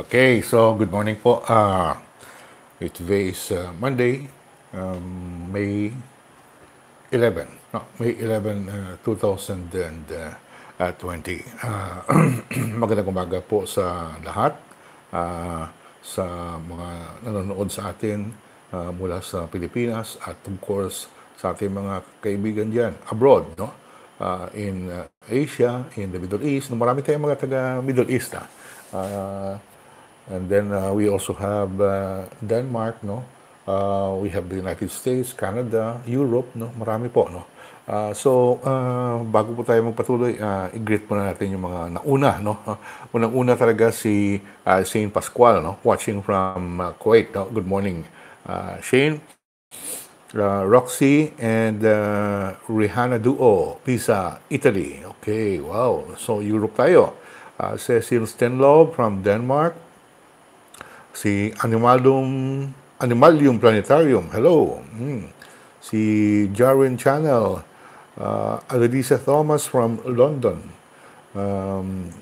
Okay, so good morning po. Uh, today is uh, Monday, um, May 11. No, May 11, uh, 2020. Uh, magandang umaga po sa lahat. Uh, sa mga nanonood sa atin uh, mula sa Pilipinas at of course sa ating mga kaibigan diyan abroad, no? Uh, in uh, Asia, in the Middle East. No, marami tayong mga taga Middle East. Ah. Uh, And then uh, we also have uh, Denmark, no? Uh, we have the United States, Canada, Europe, no? Marami po, no? Uh, so, uh, bago po tayo magpatuloy, uh, i-greet muna natin yung mga nauna, no? Uh, Unang-una talaga si uh, Shane Pascual, no? Watching from uh, Kuwait, no? Good morning, uh, Shane. Uh, Roxy and uh, Rihanna Duo, Pisa, Italy. Okay, wow. So, Europe tayo. Uh, Cecil Stenlov from Denmark si Animalum Animalium Planetarium. Hello. Hmm. Si Jarwin Channel. Uh, Adelisa Thomas from London. Um,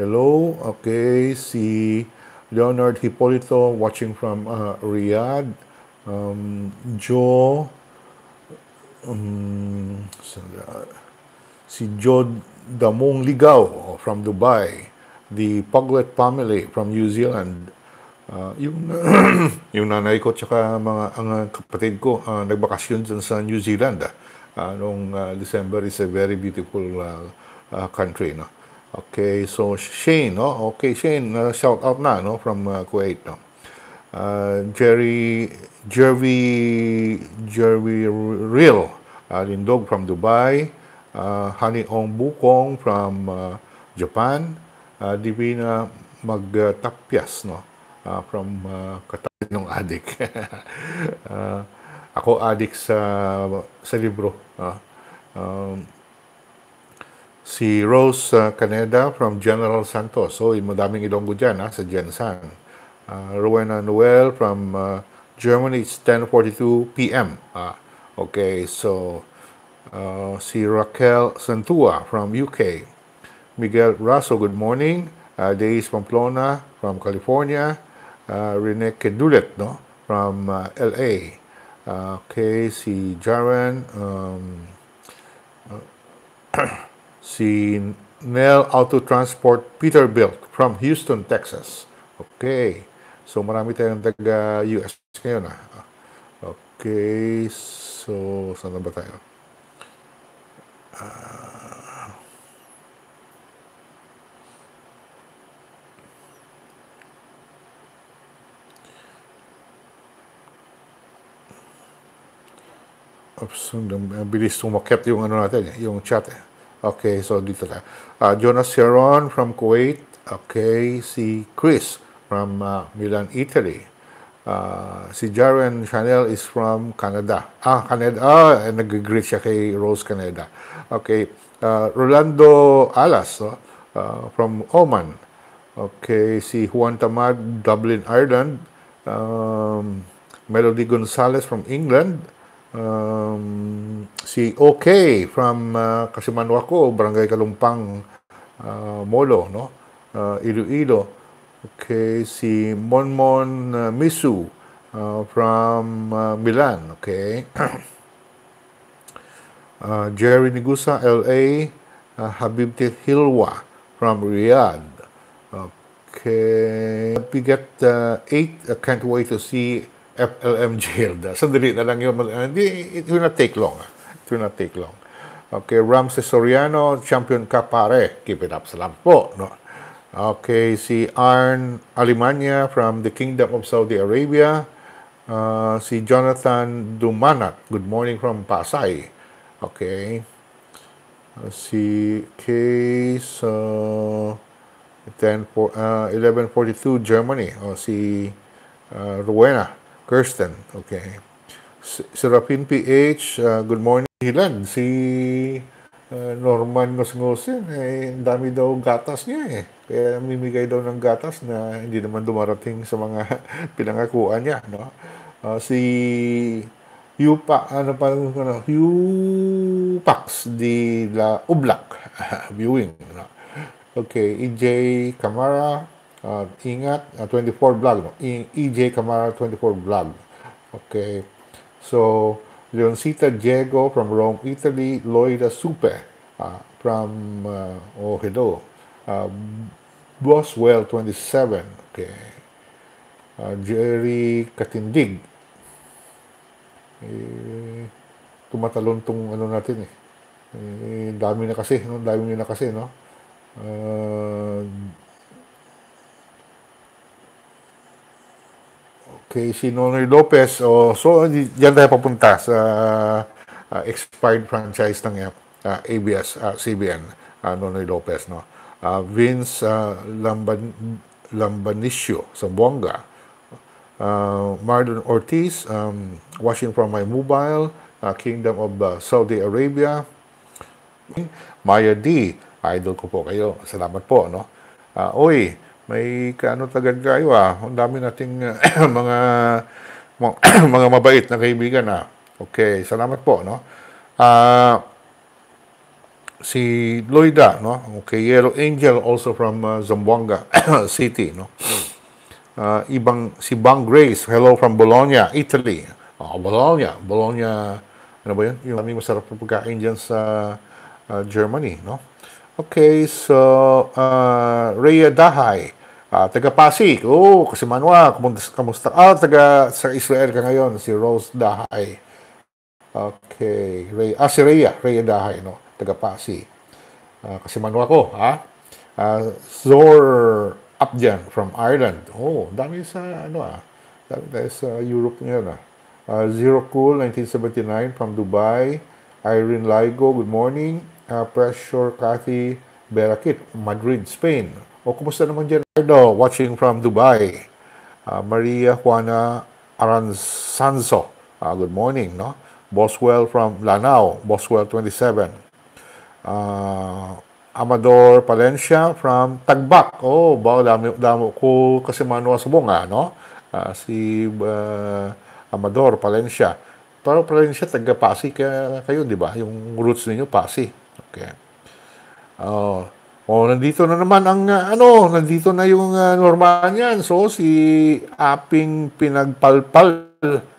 hello. Okay. Si Leonard Hippolito watching from uh, Riyadh. Um, Joe. Um, si Joe Damong Ligaw from Dubai. The Puglet family from New Zealand. Uh, yung yung nanay ko tsaka mga ang kapatid ko uh, nagbakasyon dyan sa New Zealand ah. Uh, noong uh, December is a very beautiful uh, uh, country no. Okay, so Shane no. Okay, Shane, uh, shout out na no from uh, Kuwait no. Uh, Jerry Jervy Jervy Real uh, Lindog from Dubai, uh, Honey Ong Bukong from uh, Japan, uh, Divina Magtapyas no uh, from uh, katabi ng adik. uh, ako adik sa sa libro. Uh, um, si Rose Caneda from General Santos. So, madaming Ilonggo dyan ha, sa Jensan. Uh, Rowena Noel from uh, Germany, it's 10.42 p.m. Uh, okay, so uh, si Raquel Santua from UK. Miguel Raso, good morning. Uh, Deis Pamplona from California uh, Rene Kedulet, no? From uh, LA. Uh, okay, si Jaren, um, uh, si Nell Auto Transport Peterbilt from Houston, Texas. Okay. So marami tayong taga US ngayon ah. Okay, so saan na ba tayo? Uh, Oops, bilis sumakit yung ano natin, yung chat. Eh. Okay, so dito tayo. Uh, Jonas Heron from Kuwait. Okay, si Chris from uh, Milan, Italy. Uh, si Jaren Chanel is from Canada. Ah, Canada. Ah, nag-greet siya kay Rose Canada. Okay. Uh, Rolando Alas uh, uh, from Oman. Okay. Si Juan Tamad, Dublin, Ireland. Um, Melody Gonzalez from England um, si OK from uh, Kasimanwako, Barangay Kalumpang, uh, Molo, no? Uh, Iloilo. Okay, si Monmon uh, Misu uh, from uh, Milan, okay? uh, Jerry Nigusa, LA, uh, Habibti Hilwa from Riyadh. Okay, we get uh, eight. I can't wait to see FLM Gilda. Sandali na lang yun. Hindi, it will not take long. It will not take long. Okay, Ramses Soriano, champion ka pare. Keep it up. Salamat po. No? Okay, si Arn Alimanya from the Kingdom of Saudi Arabia. Uh, si Jonathan Dumanat. Good morning from Pasay. Okay. Uh, si Case uh, 10, uh, 1142 Germany. O uh, si uh, Rowena. Kirsten, okay. Serapin PH, uh, good morning. Hilan, si uh, Norman Ngos-Ngosin, eh, dami daw gatas niya eh. Kaya mimigay daw ng gatas na hindi naman dumarating sa mga pinangakuan niya, no? Uh, si Yupa, ano pa, ano, Yupax di la Ublak viewing, no? Okay, EJ Camara, Uh, ingat, uh, 24 vlog. No? E- EJ Camara 24 vlog. Okay. So, Leoncita Diego from Rome, Italy. Loida Supe uh, from, uh, oh, hello. Uh, Boswell 27. Okay. Uh, Jerry Katindig. Eh, tumatalon tong ano natin eh. Eh, dami na kasi, no? dami na kasi, no? Uh, okay, si Nonoy Lopez. Oh, so, diyan tayo papunta sa uh, expired franchise ng uh, ABS, uh, CBN, uh, Nonoy Lopez, no? Uh, Vince uh, Lamban, Lambanisio sa Buanga. Uh, Marlon Ortiz, um, watching from my mobile, uh, Kingdom of uh, Saudi Arabia. Maya D, idol ko po kayo. Salamat po, no? Uh, oy, may kaano tagad kayo ah. Ang dami nating uh, mga mga mabait na kaibigan ah. Okay, salamat po, no? Uh, si Loida, no? Okay, Yellow Angel also from uh, Zamboanga City, no? Uh, ibang si Bang Grace, hello from Bologna, Italy. Oh, Bologna, Bologna, ano ba yun? Yung aming masarap na pagkain dyan sa uh, Germany, no? Okay, so uh, Rhea Dahay, uh, taga Pasig. Oh, kasi Manwa, kamusta? Ah, taga sa Israel ka ngayon, si Rose Dahay. Okay, Rhea, ah, si Rhea, Rhea Dahay, no? Taga Pasig. Uh, kasi Manwa ko, ha? Uh, Zor Abjan from Ireland. Oh, dami sa, ano ah, dami tayo sa Europe ngayon, ah. Uh, Zero Cool, 1979 from Dubai. Irene Ligo, good morning. Uh, Pressure Cathy Berakit, Madrid, Spain. O, kumusta naman dyan? Ardo, watching from Dubai. Uh, Maria Juana Aranzanzo, uh, good morning, no? Boswell from Lanao, Boswell 27. Uh, Amador Palencia from Tagbak. Oh, ba dami damo ko kasi manwa subong ah, no? Uh, si uh, Amador Palencia. Pero Palencia taga Pasig kayo, di ba? Yung roots niyo Pasig. Okay. Oh, oh nandito na naman ang uh, ano, nandito na yung uh, normal niyan. So si Aping pinagpalpal,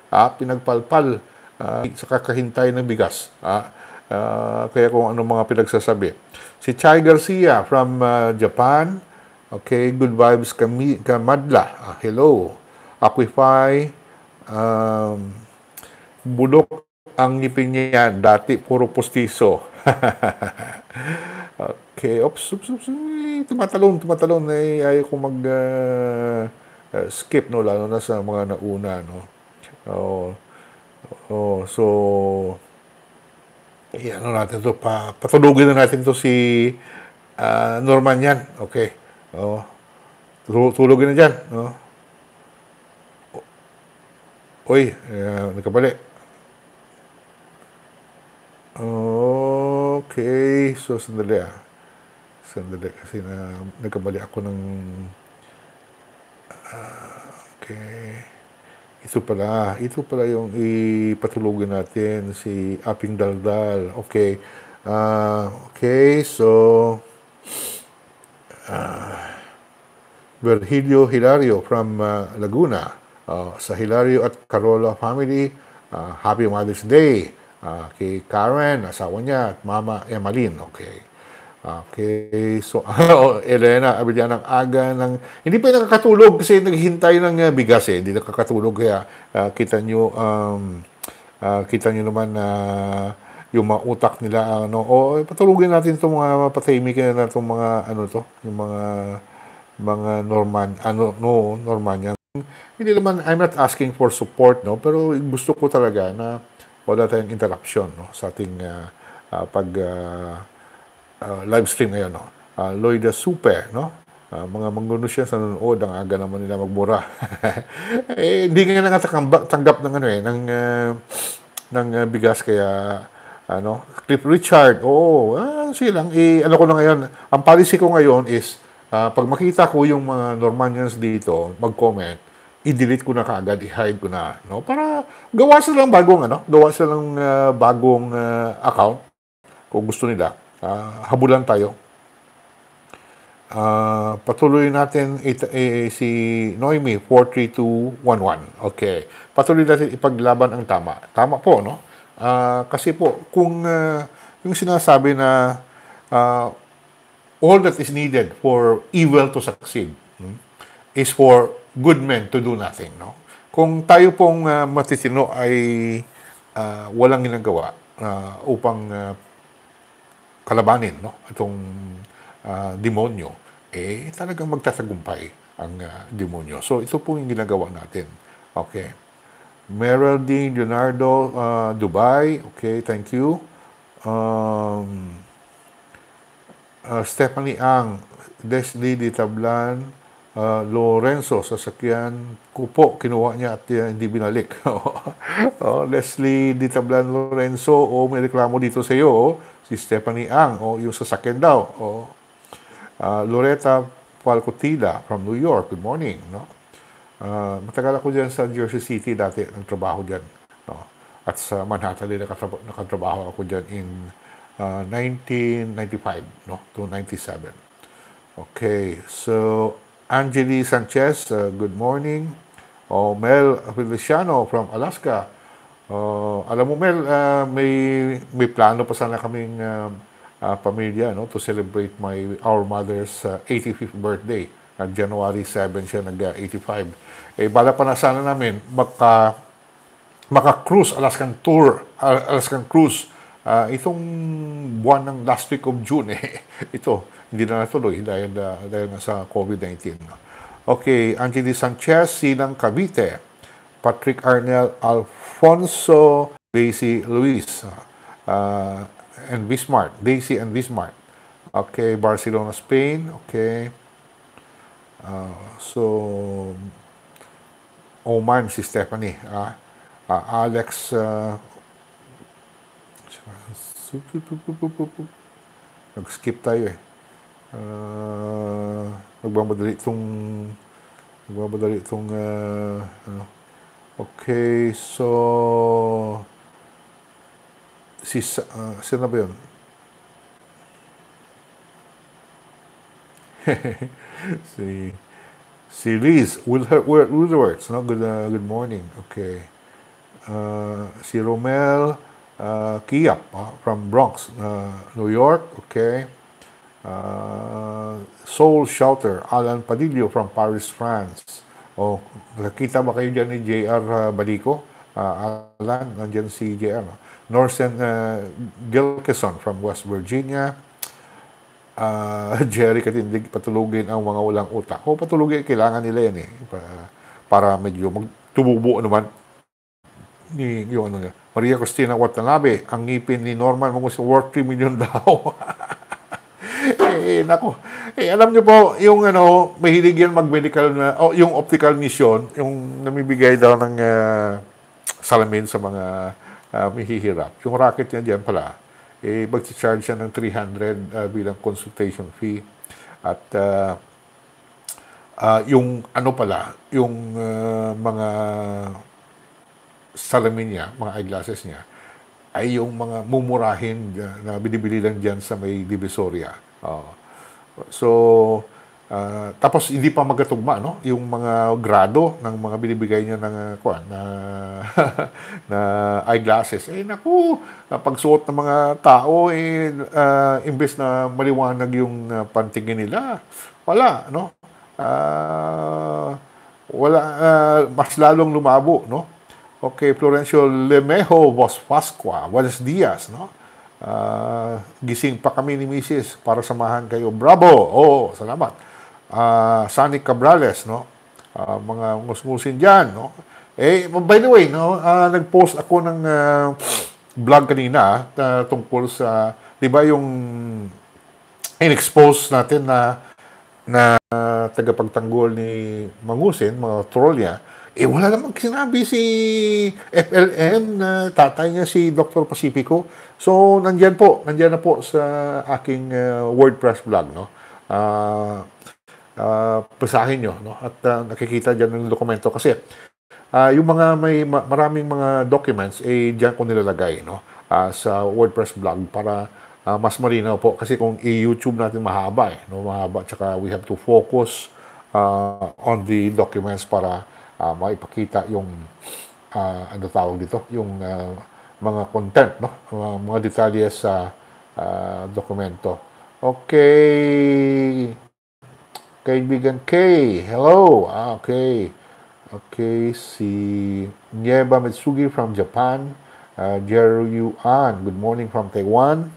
ah, pinagpalpal uh, sa kakahintay ng bigas. Ah, uh, kaya kung ano mga pinagsasabi. Si Chai Garcia from uh, Japan. Okay, good vibes kami, kamadla. Uh, hello. Aquify. Um, bulok ang ngipin niya. Dati puro postiso. okay. Ops, ops, ops. Tumatalon, tumatalon. Eh, ayaw ko mag uh, uh, skip, no? Lalo na sa mga nauna, no? Oh, oh, so, eh, ano natin to, pa, patulugin na natin to si uh, Norman yan. Okay. Oh, tulugin na dyan. No? Uy, uh, nagkabali. Okay. So, sandali ah. Sandali kasi na nagkamali ako ng... Uh, okay. Ito pala. Ito pala yung ipatulogin natin. Si Aping Daldal. Okay. Uh, okay. So... Uh, Virgilio Hilario from uh, Laguna. Uh, sa Hilario at Carola family, uh, Happy Mother's Day uh, kay Karen, asawa niya, at Mama Emmeline. Okay. Okay, so oh, Elena, abidyan ng aga ng hindi pa nakakatulog kasi naghihintay ng uh, bigas eh, hindi nakakatulog kaya uh, kita niyo um, uh, kita niyo naman na uh, yung mga utak nila ano o oh, patulugin natin itong mga patahimik na itong mga ano to, yung mga mga Norman ano no Norman yan. Hindi naman I'm not asking for support no, pero gusto ko talaga na wala tayong interruption no, sa ating uh, uh, pag uh, uh, live stream ngayon. No? Uh, Lloyda Supe, no? Uh, mga mangguno siya sa nanonood, ang aga naman nila magmura. eh, hindi nga nakatanggap tanggap ng ano eh, ng, uh, ng uh, bigas kaya ano, Cliff Richard, oo, ah, sige lang, eh, ano ko na ngayon, ang policy ko ngayon is, uh, pag makita ko yung mga Normanians dito, mag-comment, i-delete ko na kaagad, i-hide ko na, no? Para gawa sila ng bagong, ano, gawa sila ng uh, bagong uh, account, kung gusto nila. Uh, habulan tayo. Uh, patuloy natin it, eh, si Noemi 43211. Okay. Patuloy natin ipaglaban ang tama. Tama po, no? Uh, kasi po, kung uh, yung sinasabi na uh, all that is needed for evil to succeed hmm, is for good men to do nothing, no? Kung tayo pong uh, matitino ay uh, walang ginagawa uh, upang uh, kalabanin, no? Itong uh, demonyo, eh talagang magtatagumpay ang uh, demonyo. So ito po yung ginagawa natin. Okay. Meraldine Leonardo, uh, Dubai. Okay, thank you. Um, uh, Stephanie Ang, Desli Di Tablan, uh, Lorenzo, sasakyan ko po, kinuha niya at uh, hindi binalik. oh, Leslie Di Tablan Lorenzo, oh, may reklamo dito sa iyo. Oh si Stephanie Ang, o yung sasakyan daw, o uh, Loretta Falcotila from New York, good morning, no? Uh, matagal ako dyan sa Jersey City dati, ng trabaho dyan, no? At sa Manhattan din nakatrabaho, nakatrabaho ako dyan in uh, 1995, no? To 97. Okay, so Angeli Sanchez, uh, good morning. O Mel Feliciano from Alaska, Uh, alam mo Mel, uh, may may plano pa sana kaming uh, uh, pamilya no to celebrate my our mother's uh, 85th birthday. Uh, January 7 siya nag-85. Eh bala pa na sana namin maka maka-cruise Alaskan tour, uh, Alaskan cruise uh, itong buwan ng last week of June eh. Ito, hindi na natuloy dahil, uh, dahil sa COVID-19. Okay, Angeli Sanchez, Sinang Cavite, Patrick Arnel Alf Alfonso Daisy Luis uh, and Bismarck. Daisy and Bismarck. Okay, Barcelona, Spain. Okay. Uh, so, Oman si Stephanie. Uh, uh, Alex uh, nag-skip tayo eh. Uh, nagmamadali itong nagmamadali itong uh, ano, Okay, so si uh, sino ba yun? si si Liz Woodwards, no? Good uh, good morning. Okay. Uh, si Romel uh, Kiap uh, from Bronx, uh, New York. Okay. Uh, Soul Shelter, Alan Padillo from Paris, France. O, oh, nakita ba kayo dyan ni J.R. Uh, Balico? Uh, Alan, nandyan si J.R. Norsen uh, Gilkeson from West Virginia. Uh, Jerry Katindig, patulugin ang mga walang utak. O, patulugin, kailangan nila yan eh. Para, para medyo magtububo naman ni yung ano Maria Cristina Watanabe, ang ngipin ni Norman Mangus worth 3 million daw. eh, nako. Eh, alam niyo po, yung ano, mahilig yan mag-medical na, oh, yung optical mission, yung namibigay daw ng uh, salamin sa mga uh, mahihirap. Yung racket niya diyan pala, eh, mag-charge siya ng 300 uh, bilang consultation fee. At uh, uh, yung ano pala, yung uh, mga salamin niya, mga eyeglasses niya, ay yung mga mumurahin na binibili lang dyan sa may Divisoria. Oh. So, uh, tapos hindi pa magkatugma, no? Yung mga grado ng mga binibigay niya ng uh, kuan na na eyeglasses. Eh naku, pagsuot ng mga tao eh uh, imbes na maliwanag yung uh, pantingin nila, wala, no? Uh, wala uh, mas lalong lumabo, no? Okay, Florencio Lemejo Bos Pascua, Buenos Dias, no? Uh, gising pa kami ni Mrs. para samahan kayo. Bravo! Oo, oh, salamat. Uh, Sunny Cabrales, no? Uh, mga musmusin dyan, no? Eh, by the way, no, uh, nag-post ako ng uh, vlog kanina uh, tungkol sa, di ba yung in-expose natin na na uh, tagapagtanggol ni Mangusin, mga troll niya, eh, wala namang sinabi si FLN na uh, tatay niya si Dr. Pacifico. So, nandyan po, nandyan na po sa aking uh, WordPress blog, no? Uh, uh, pasahin nyo, no? At uh, nakikita dyan ng dokumento kasi uh, yung mga may maraming mga documents, eh, dyan ko nilalagay, no? Uh, sa WordPress blog para uh, mas malinaw po. Kasi kung i-YouTube natin mahaba eh. No? Mahaba. Tsaka we have to focus uh, on the documents para uh, maipakita yung uh, ano tawag dito, yung uh, mga content, no? Uh, mga detalye sa uh, dokumento. Okay. Kaibigan K. Hello. Ah, okay. Okay, si Nieba Mitsugi from Japan. Uh, Jeru An, good morning from Taiwan.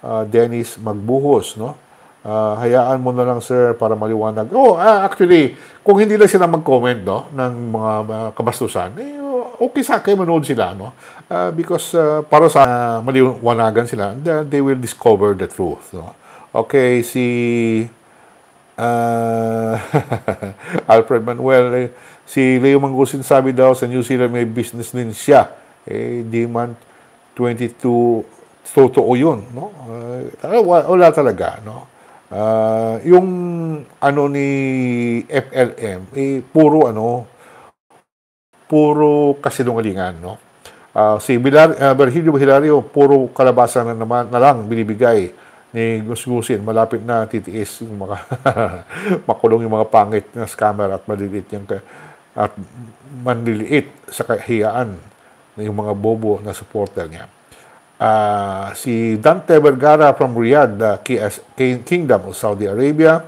Uh, Dennis Magbuhos, no? Uh, hayaan mo na lang, sir, para maliwanag. Oh, uh, actually, kung hindi lang sila mag-comment, no, ng mga uh, kabastusan, eh, okay sa akin, manood sila, no? Uh, because uh, para sa uh, maliwanagan sila, they will discover the truth, no? Okay, si uh, Alfred Manuel, eh, Si Leo Mangusin sabi daw sa New Zealand may business din siya. Eh, di man 22 totoo yun, no? Uh, wala talaga, no? Uh, yung ano ni FLM, eh, puro ano, puro kasinungalingan, no? Uh, si Bilar, uh, Virgilio Hilario, puro kalabasa na naman na lang binibigay ni Gusgusin. Malapit na titiis yung mga makulong yung mga pangit na scammer at maliliit yung at manliliit sa kahiyaan ng mga bobo na supporter niya. Uh, si Dante Vergara from Riyadh, the Kingdom of Saudi Arabia.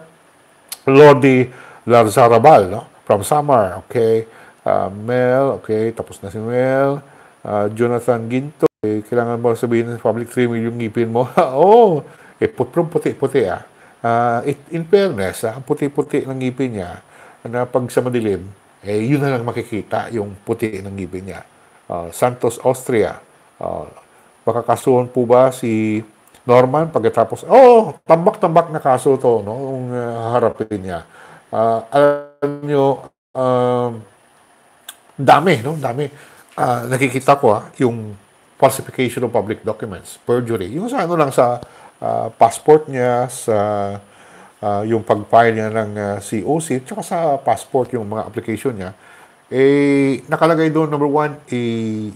Lordi Larzarabal, no? from Samar, okay. Uh, Mel, okay, tapos na si Mel. Uh, Jonathan Ginto, okay. kailangan mo sabihin sa public 3 million ngipin mo. Oh, eh, puti-puti ah. Uh, it, in fairness, ah, ang puti-puti ng ngipin niya, na pag sa madilim, eh yun na lang makikita yung puti ng ngipin niya. Uh, Santos, Austria. Uh, makakasuhan po ba si Norman pagkatapos, oh, tambak-tambak na kaso to, no, yung uh, harapin niya. Uh, alam nyo, um, dami, no, dami. Uh, nakikita ko, ah, yung falsification of public documents, perjury. Yung sa ano lang sa uh, passport niya, sa uh, yung pag-file niya ng uh, ah, COC, tsaka sa passport, yung mga application niya, eh, nakalagay doon, number one, eh,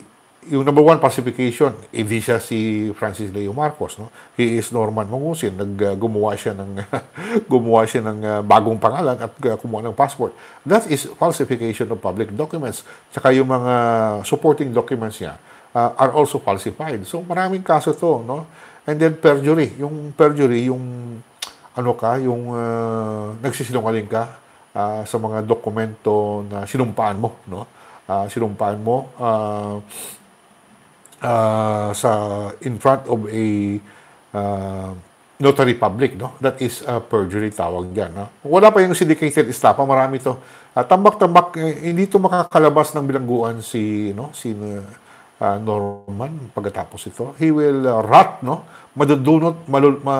yung number one falsification, hindi siya si Francis Leo Marcos, no? He is Norman Mangusin. Nag uh, siya ng gumawa siya ng uh, bagong pangalan at uh, kumuha ng passport. That is falsification of public documents. Saka yung mga supporting documents niya uh, are also falsified. So maraming kaso to, no? And then perjury, yung perjury, yung ano ka, yung uh, nagsisinungaling ka uh, sa mga dokumento na sinumpaan mo, no? Uh, sinumpaan mo uh, uh, sa in front of a uh, notary public, no? That is uh, perjury tawag diyan, no? Wala pa yung syndicated estafa, marami to. Uh, tambak-tambak eh, hindi to makakalabas ng bilangguan si no, si uh, Norman pagkatapos ito. He will uh, rot, no? Madudunot, malul, ma,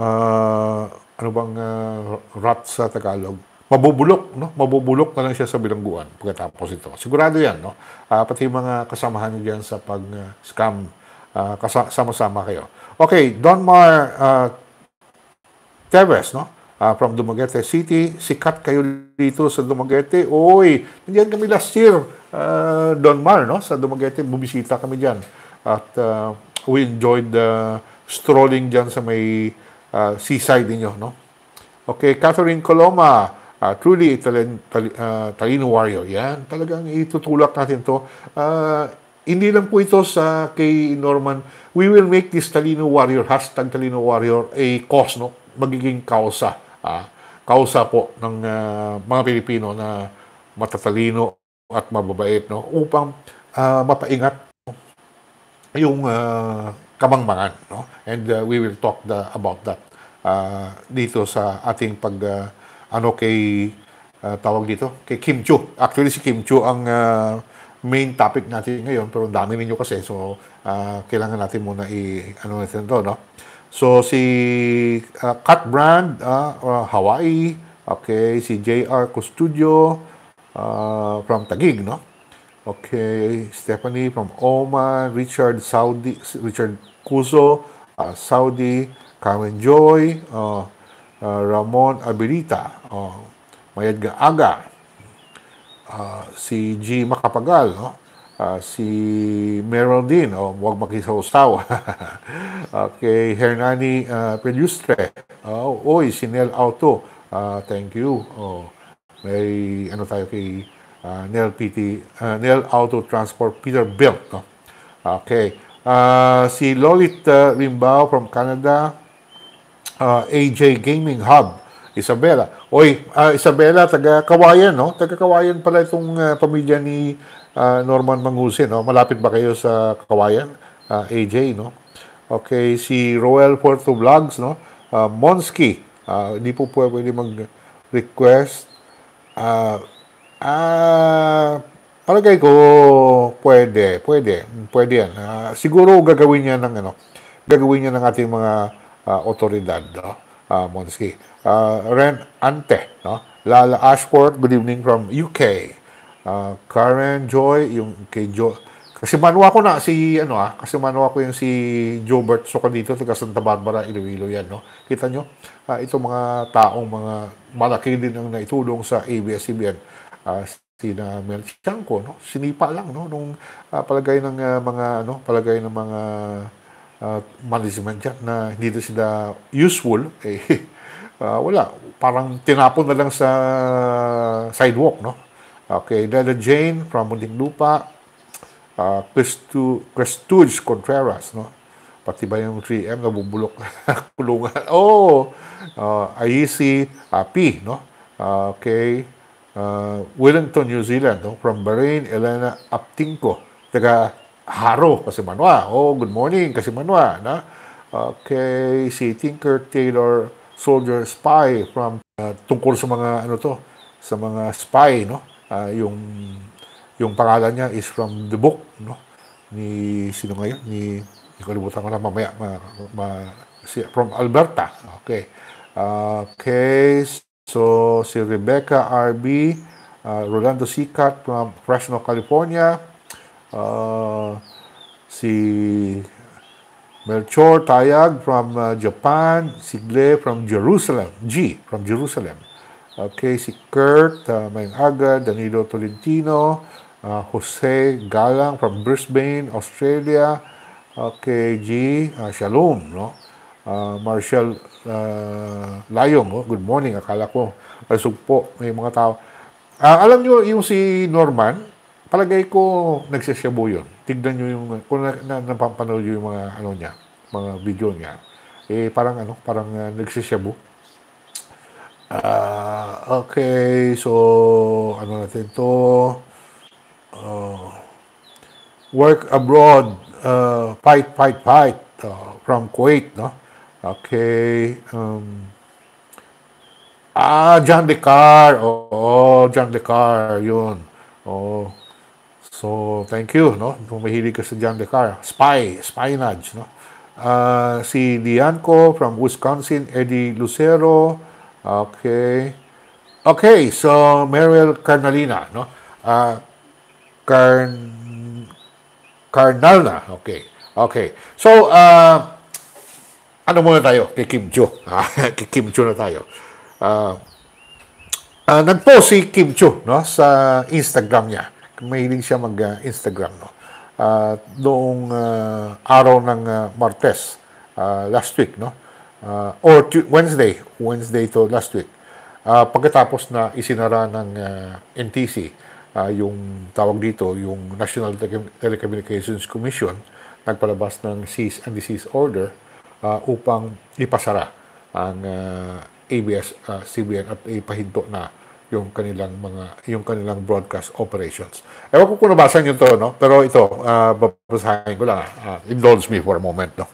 uh, ano bang uh, rat sa Tagalog? Mabubulok, no? Mabubulok na lang siya sa bilangguan pagkatapos ito. Sigurado yan, no? Uh, pati mga kasamahan niyo diyan sa pag-scam, uh, kasama-sama kayo. Okay, Donmar uh, Teves, no? Uh, from Dumaguete City. Sikat kayo dito sa Dumaguete. Oy, nandiyan kami last year, uh, Donmar, no? Sa Dumaguete, bumisita kami diyan. At uh, we enjoyed the uh, strolling diyan sa may uh, seaside ninyo, no? Okay, Catherine Coloma, uh, truly Italian, tal, uh, Talino warrior. Yan, talagang itutulak natin to. Uh, hindi lang po ito sa kay Norman. We will make this Talino warrior, hashtag Talino warrior, a cause, no? Magiging kausa. Uh, kausa po ng uh, mga Pilipino na matatalino at mababait, no? Upang uh, mapaingat yung uh, kamangmangan, no? And uh, we will talk the, about that uh, dito sa ating pag uh, ano kay uh, tawag dito kay Kim Chu. Actually si Kim Chu ang uh, main topic natin ngayon pero dami ninyo kasi so uh, kailangan natin muna i ano natin to no. So si uh, Cat Brand uh, uh, Hawaii, okay, si JR Custudio uh, from Tagig no. Okay, Stephanie from Oman, Richard Saudi, Richard Kuzo, uh, Saudi, Carmen Joy, uh, uh, Ramon Abilita, uh, Mayad Aga, uh, si G. Makapagal, no? uh, si Meryl din, oh, huwag makisaw-saw. okay, Hernani uh, Pelustre. Oh, oy, si Nel Auto. Uh, thank you. Oh, may ano tayo kay uh, Nel PT, uh, Nel Auto Transport Peterbilt. No? Okay. Uh, si Lolit uh, Rimbao from Canada. Uh, AJ Gaming Hub. Isabela. Oy, uh, Isabela, taga Kawayan, no? Taga Kawayan pala itong uh, pamilya ni uh, Norman Mangusin, no? Malapit ba kayo sa Kawayan? Uh, AJ, no? Okay, si Roel Porto Vlogs, no? Uh, Monski, uh, hindi po pwede mag-request. Ah, uh, uh, palagay ko, pwede, pwede, pwede yan. Uh, siguro gagawin niya ng, ano, gagawin niya ng ating mga uh, otoridad, no? Uh, Monski. Uh, Ren Ante, no? Lala Ashford, good evening from UK. Uh, Karen Joy, yung kay Jo. Kasi manwa ko na si, ano ah, kasi manwa ko yung si Jobert Soka dito, taga Santa Barbara, Iloilo yan, no? Kita nyo? Uh, ito mga taong mga malaki din ang naitulong sa ABS-CBN. Uh, sina Mel Chanko, no? Sinipa lang, no? Nung uh, palagay ng uh, mga, ano, palagay ng mga uh, management dyan na hindi sila useful, eh, uh, wala. Parang tinapon na lang sa sidewalk, no? Okay, Dada Jane from Muntinlupa, uh, Christu, Christuge Contreras, no? Pati ba yung 3M nabubulok kulungan? Oh, uh, Aisi Api, no? Uh, okay, uh, Wellington, New Zealand, no? From Bahrain, Elena Aptinko, taga Haro, kasi Manwa. Oh, good morning, kasi Manwa, na? Okay, si Tinker Taylor Soldier Spy from uh, tungkol sa mga ano to, sa mga spy, no? uh, yung yung pangalan niya is from the book no ni sino ngayon ni hindi ko na mamaya ma, ma, si, from Alberta okay uh, okay so si Rebecca RB uh, Rolando Sikat from Fresno California uh, si Melchor Tayag from uh, Japan, Sigle from Jerusalem, G from Jerusalem. Okay, si Kurt uh, Mayang Aga, Danilo Tolentino, uh, Jose Galang from Brisbane, Australia. Okay, G, uh, Shalom, no? Uh, Marshall uh, Layong, oh, good morning, akala ko. Asog po, may mga tao. Uh, alam nyo, yung si Norman, palagay ko nagsasyabu yun. Tignan nyo yung, kung na, na, napapanood yung mga, ano niya, mga video niya, eh parang ano, parang uh, nagsasyabu Uh, okay, so ano natin to? Uh, work abroad, uh, fight, fight, fight uh, from Kuwait, no? Okay. Um, ah, John Decar. Oo, oh, John Decar, yun. Oh. So, thank you, no? Kung mahilig ka sa John Decar. Spy, spionage, no? Uh, si Dianco from Wisconsin, Eddie Lucero, Okay. Okay, so Mariel Carnalina, no? Uh, Carn Carnalna. Okay. Okay. So, uh, ano muna tayo kay Kim Cho? kay Kim Cho na tayo. Uh, uh, nag-post si Kim Cho no, sa Instagram niya. Mahilig siya mag-Instagram. no? Uh, noong uh, araw ng uh, Martes, uh, last week. no? uh, or Wednesday, Wednesday to last week. Uh, pagkatapos na isinara ng uh, NTC, uh, yung tawag dito, yung National Tele- Telecommunications Commission, nagpalabas ng cease and desist order uh, upang ipasara ang uh, ABS, uh, at ipahinto na yung kanilang mga yung kanilang broadcast operations. Ewan ko kung nabasa niyo to, no? Pero ito, uh, babasahin ko lang. Uh, indulge me for a moment, no?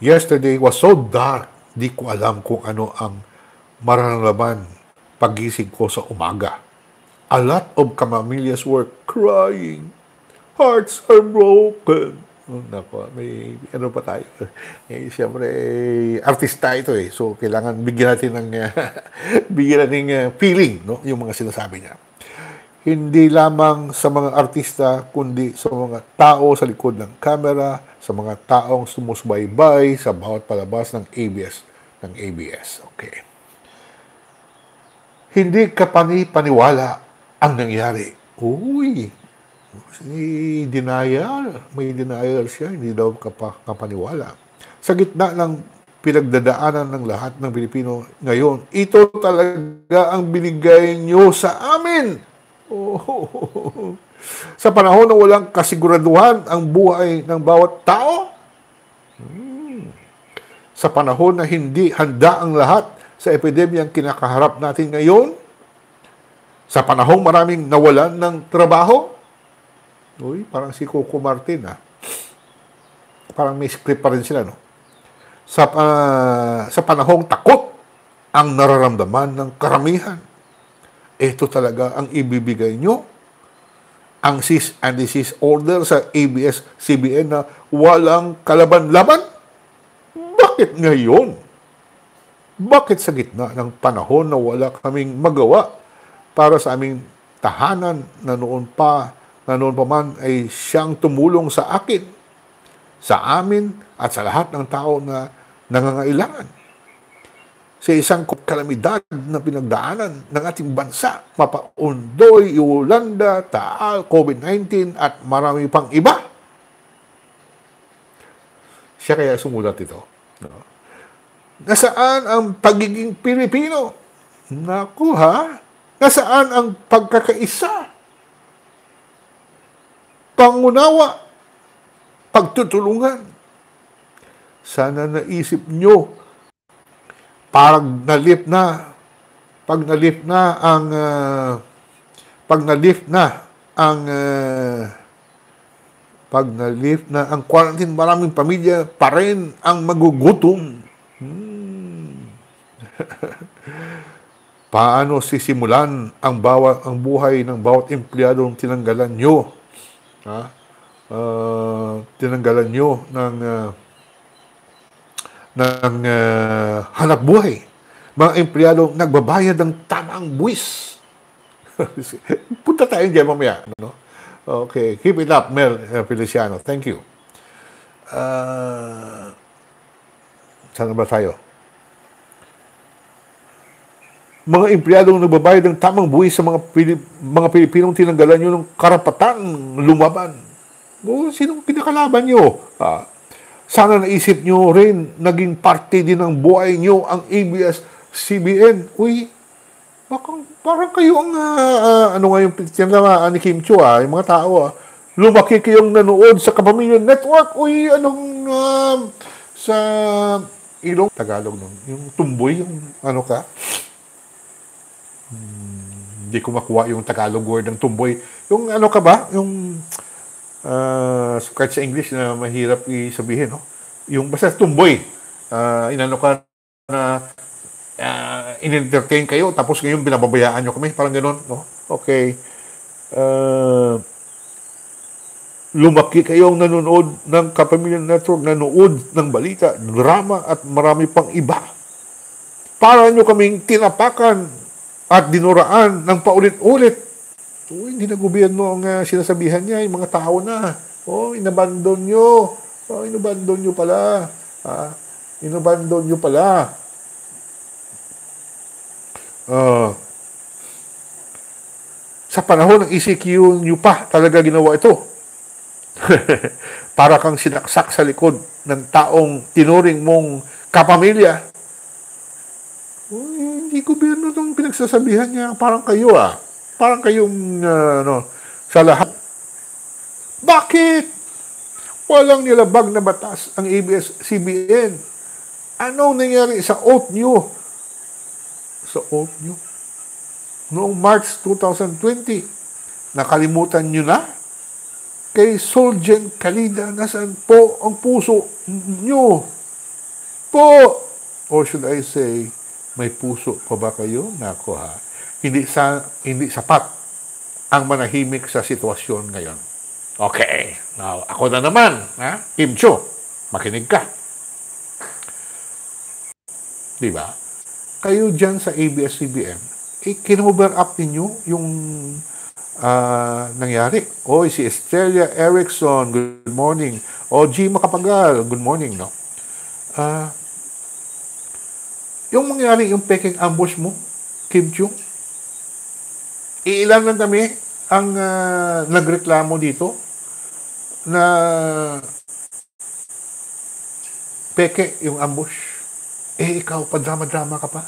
Yesterday was so dark, di ko alam kung ano ang maranaman pagising ko sa umaga. A lot of Camamillas were crying. Hearts are broken. Nako, may ano pa tayo. Eh, siyempre, eh, artista ito eh. So, kailangan bigyan natin ng, bigyan natin ng uh, feeling, no? Yung mga sinasabi niya hindi lamang sa mga artista, kundi sa mga tao sa likod ng camera, sa mga taong sumusubaybay sa bawat palabas ng ABS, ng ABS. Okay. Hindi ka pani-paniwala ang nangyari. Uy, may denial. May denial siya. Hindi daw kapa, kapaniwala. Sa gitna ng pinagdadaanan ng lahat ng Pilipino ngayon, ito talaga ang binigay nyo sa amin. Oh. Sa panahon na walang kasiguraduhan ang buhay ng bawat tao, hmm. sa panahon na hindi handa ang lahat sa epidemyang kinakaharap natin ngayon, sa panahong maraming nawalan ng trabaho, uy, parang si Coco Martin, ah. Parang may script pa rin sila, no? Sa, uh, sa panahong takot ang nararamdaman ng karamihan. Ito talaga ang ibibigay nyo. Ang cease and desist order sa ABS-CBN na walang kalaban-laban. Bakit ngayon? Bakit sa gitna ng panahon na wala kaming magawa para sa aming tahanan na noon pa, na noon pa man ay siyang tumulong sa akin, sa amin at sa lahat ng tao na nangangailangan? Sa isang kalamidad na pinagdaanan ng ating bansa, mapaundoy, Yolanda, Taal, COVID-19 at marami pang iba. Siya kaya sumulat ito. No? Nasaan ang pagiging Pilipino? Naku ha? Nasaan ang pagkakaisa? Pangunawa? Pagtutulungan? Sana naisip nyo pag nalift na pag nalift na ang uh, pag nalift na ang uh, pag nalift na ang quarantine maraming pamilya pa rin ang magugutom Hmm. Paano sisimulan ang bawat ang buhay ng bawat empleyadong tinanggalan nyo? Ha? Uh, tinanggalan nyo ng uh, ng uh, hanap buhay. Mga empleyadong nagbabayad ng tamang buwis. Punta tayo dyan mamaya. No? Okay. Keep it up, Mel Feliciano. Thank you. Uh, Saan ba tayo? Mga empleyadong nagbabayad ng tamang buwis sa mga, Pilip, mga Pilipinong tinanggalan nyo ng karapatang lumaban. O, sinong pinakalaban nyo? Ah, sana naisip nyo rin, naging parte din ng buhay nyo ang ABS-CBN. Uy, parang, parang kayo ang, uh, uh, ano nga yung picture na uh, ni Kim ah, yung mga tao, ah, lumaki kayong nanood sa Kapamilya Network. Uy, anong, uh, sa ilong Tagalog nun. Yung tumboy, yung ano ka. Hindi ko makuha yung Tagalog word ng tumboy. Yung ano ka ba? Yung uh, kahit sa English na mahirap i-sabihin, no? Yung basta tumboy. Uh, inano ka na uh, in-entertain kayo tapos ngayon binababayaan nyo kami. Parang ganun, no? Okay. Uh, lumaki kayong nanonood ng Kapamilya Network, nanood ng balita, drama at marami pang iba. Para nyo kaming tinapakan at dinuraan ng paulit-ulit. So, hindi na gobyerno ang uh, sinasabihan niya, yung mga tao na. Oh, inabandon nyo. Oh, inabandon nyo pala. Ah, inabandon nyo pala. Uh, sa panahon ng ECQ nyo pa talaga ginawa ito para kang sinaksak sa likod ng taong tinuring mong kapamilya. Uy, hindi gobyerno itong pinagsasabihan niya. Parang kayo ah. Parang kayong uh, ano, sa lahat. Bakit? Walang nilabag na batas ang ABS-CBN. Anong nangyari sa oath nyo? Sa oath nyo? Noong March 2020, nakalimutan nyo na? kay Soljen Kalida, nasaan po ang puso nyo? Po! Or should I say, may puso pa ba kayo? Nako ha. Hindi, sa, hindi sapat ang manahimik sa sitwasyon ngayon. Okay. Now, ako na naman, ha? Kim Cho, makinig ka. Di ba? Kayo dyan sa ABS-CBN, eh, kinover up ninyo yung uh, nangyari. Oy, si Estrella Erickson, good morning. O, G. Makapagal, good morning, no? Uh, yung mangyari, yung peking ambush mo, Kim Chung, iilan lang kami ang uh, nagreklamo dito na peke yung ambush. Eh, ikaw, padrama-drama ka pa.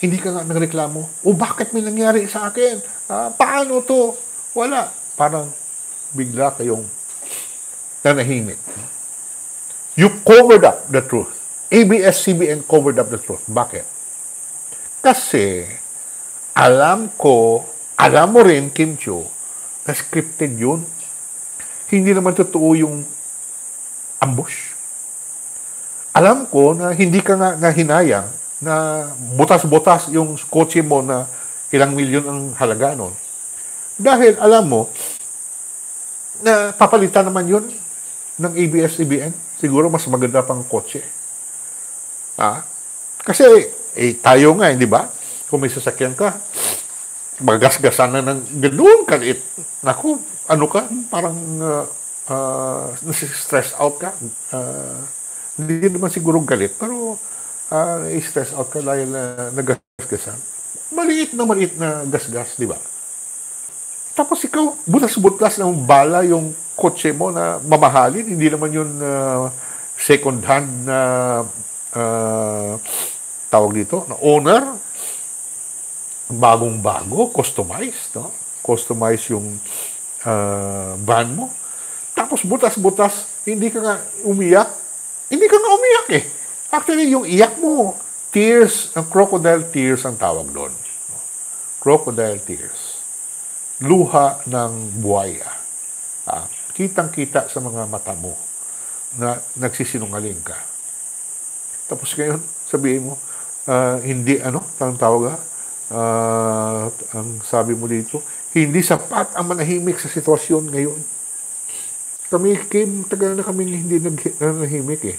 Hindi ka nga nagreklamo. O bakit may nangyari sa akin? Ah, paano to? Wala. Parang bigla kayong nanahimik. You covered up the truth. ABS-CBN covered up the truth. Bakit? Kasi alam ko, alam mo rin, Kim Chiu, na scripted yun. Hindi naman totoo yung ambush. Alam ko na hindi ka nga na hinayang na butas-butas yung kotse mo na ilang milyon ang halaga nun. Dahil alam mo na papalitan naman yun ng ABS-CBN. Siguro mas maganda pang kotse. Ah, kasi eh, tayo nga, hindi ba? Kung may sasakyan ka, magasgasan na ng ganoon kaliit. Naku, ano ka? Parang uh, uh, stress out ka. Uh, hindi naman siguro galit, pero uh, stress out ka dahil uh, nagasgasan. Maliit na maliit na gasgas, di ba? Tapos ikaw, butas-butas ng bala yung kotse mo na mamahalin. Hindi naman yun uh, second hand na uh, tawag dito, na owner. Bagong-bago, customized. No? Customize yung uh, van mo. Tapos butas-butas, hindi ka nga umiyak, hindi ka nga umiyak eh. Actually, yung iyak mo, tears, ang crocodile tears ang tawag doon. Crocodile tears. Luha ng buhaya. Ah, kitang-kita sa mga mata mo na nagsisinungaling ka. Tapos ngayon, sabihin mo, uh, hindi ano, ang tawag uh, ang sabi mo dito, hindi sapat ang manahimik sa sitwasyon ngayon. Kami, Kim, tagal na kami hindi nahimik eh.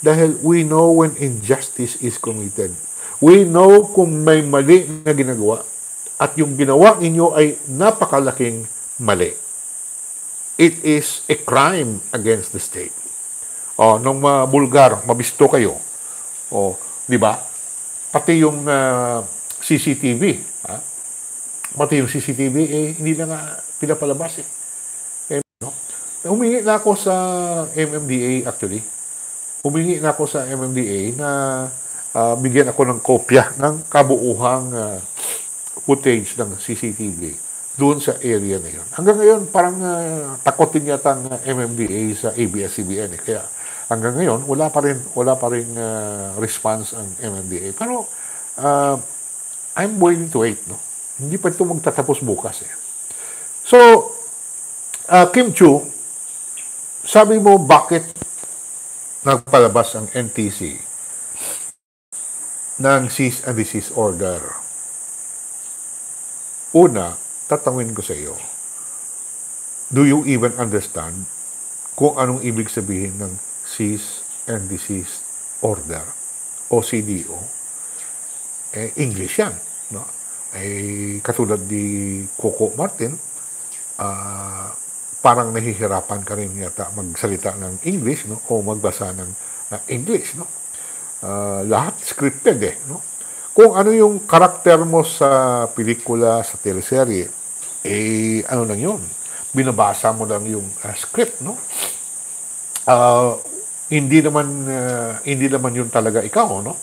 Dahil we know when injustice is committed. We know kung may mali na ginagawa at yung ginawa ninyo ay napakalaking mali. It is a crime against the state. Oh, nung uh, bulgar, mabisto kayo. Oh, di ba? Pati yung uh, ah, CCTV, ha? Pati yung CCTV, eh, hindi na nga pinapalabas eh. Humingi na ako sa MMDA actually. Humingi na ako sa MMDA na uh, bigyan ako ng kopya ng kabuuhang uh, footage ng CCTV doon sa area na yun. Hanggang ngayon, parang uh, takotin yata ang MMDA sa ABS-CBN. Eh. Kaya hanggang ngayon, wala pa rin, wala pa rin uh, response ang MMDA. Pero uh, I'm willing to wait. No? Hindi pa ito magtatapos bukas. Eh. So, uh, Kim Chu, sabi mo, bakit nagpalabas ang NTC ng cease and desist order? Una, tatawin ko sa iyo, do you even understand kung anong ibig sabihin ng cease and desist order o CDO? Eh, English yan. No? Eh, katulad ni Coco Martin, uh, parang nahihirapan ka rin yata magsalita ng English no o magbasa ng uh, English no uh, lahat scripted eh no kung ano yung karakter mo sa pelikula sa teleserye eh ano lang yun binabasa mo lang yung uh, script no uh, hindi naman uh, hindi naman yun talaga ikaw no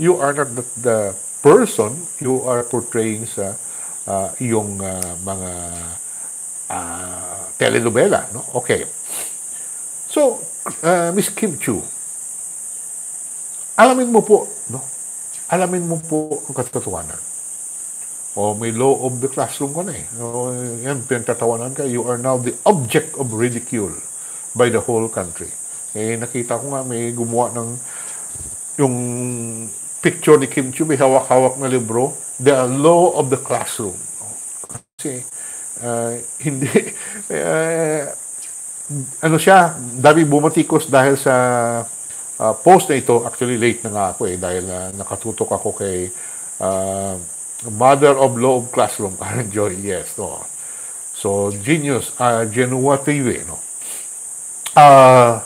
you are not the, the person you are portraying sa uh, iyong uh, mga uh, telenovela. No? Okay. So, uh, Miss Kim Chu, alamin mo po, no? alamin mo po ang katotohanan. O may law of the classroom ko na eh. O, yan, pinagtatawanan ka. You are now the object of ridicule by the whole country. Eh, nakita ko nga may gumawa ng yung picture ni Kim Chu, may hawak-hawak na libro, The Law of the Classroom. Kasi uh, hindi uh, ano siya, dami bumatikos dahil sa uh, post na ito. Actually, late na nga ako eh, dahil uh, nakatutok ako kay uh, Mother of Law of Classroom, Karen Joy, yes. No. So, Genius, uh, Genua TV, no. Uh,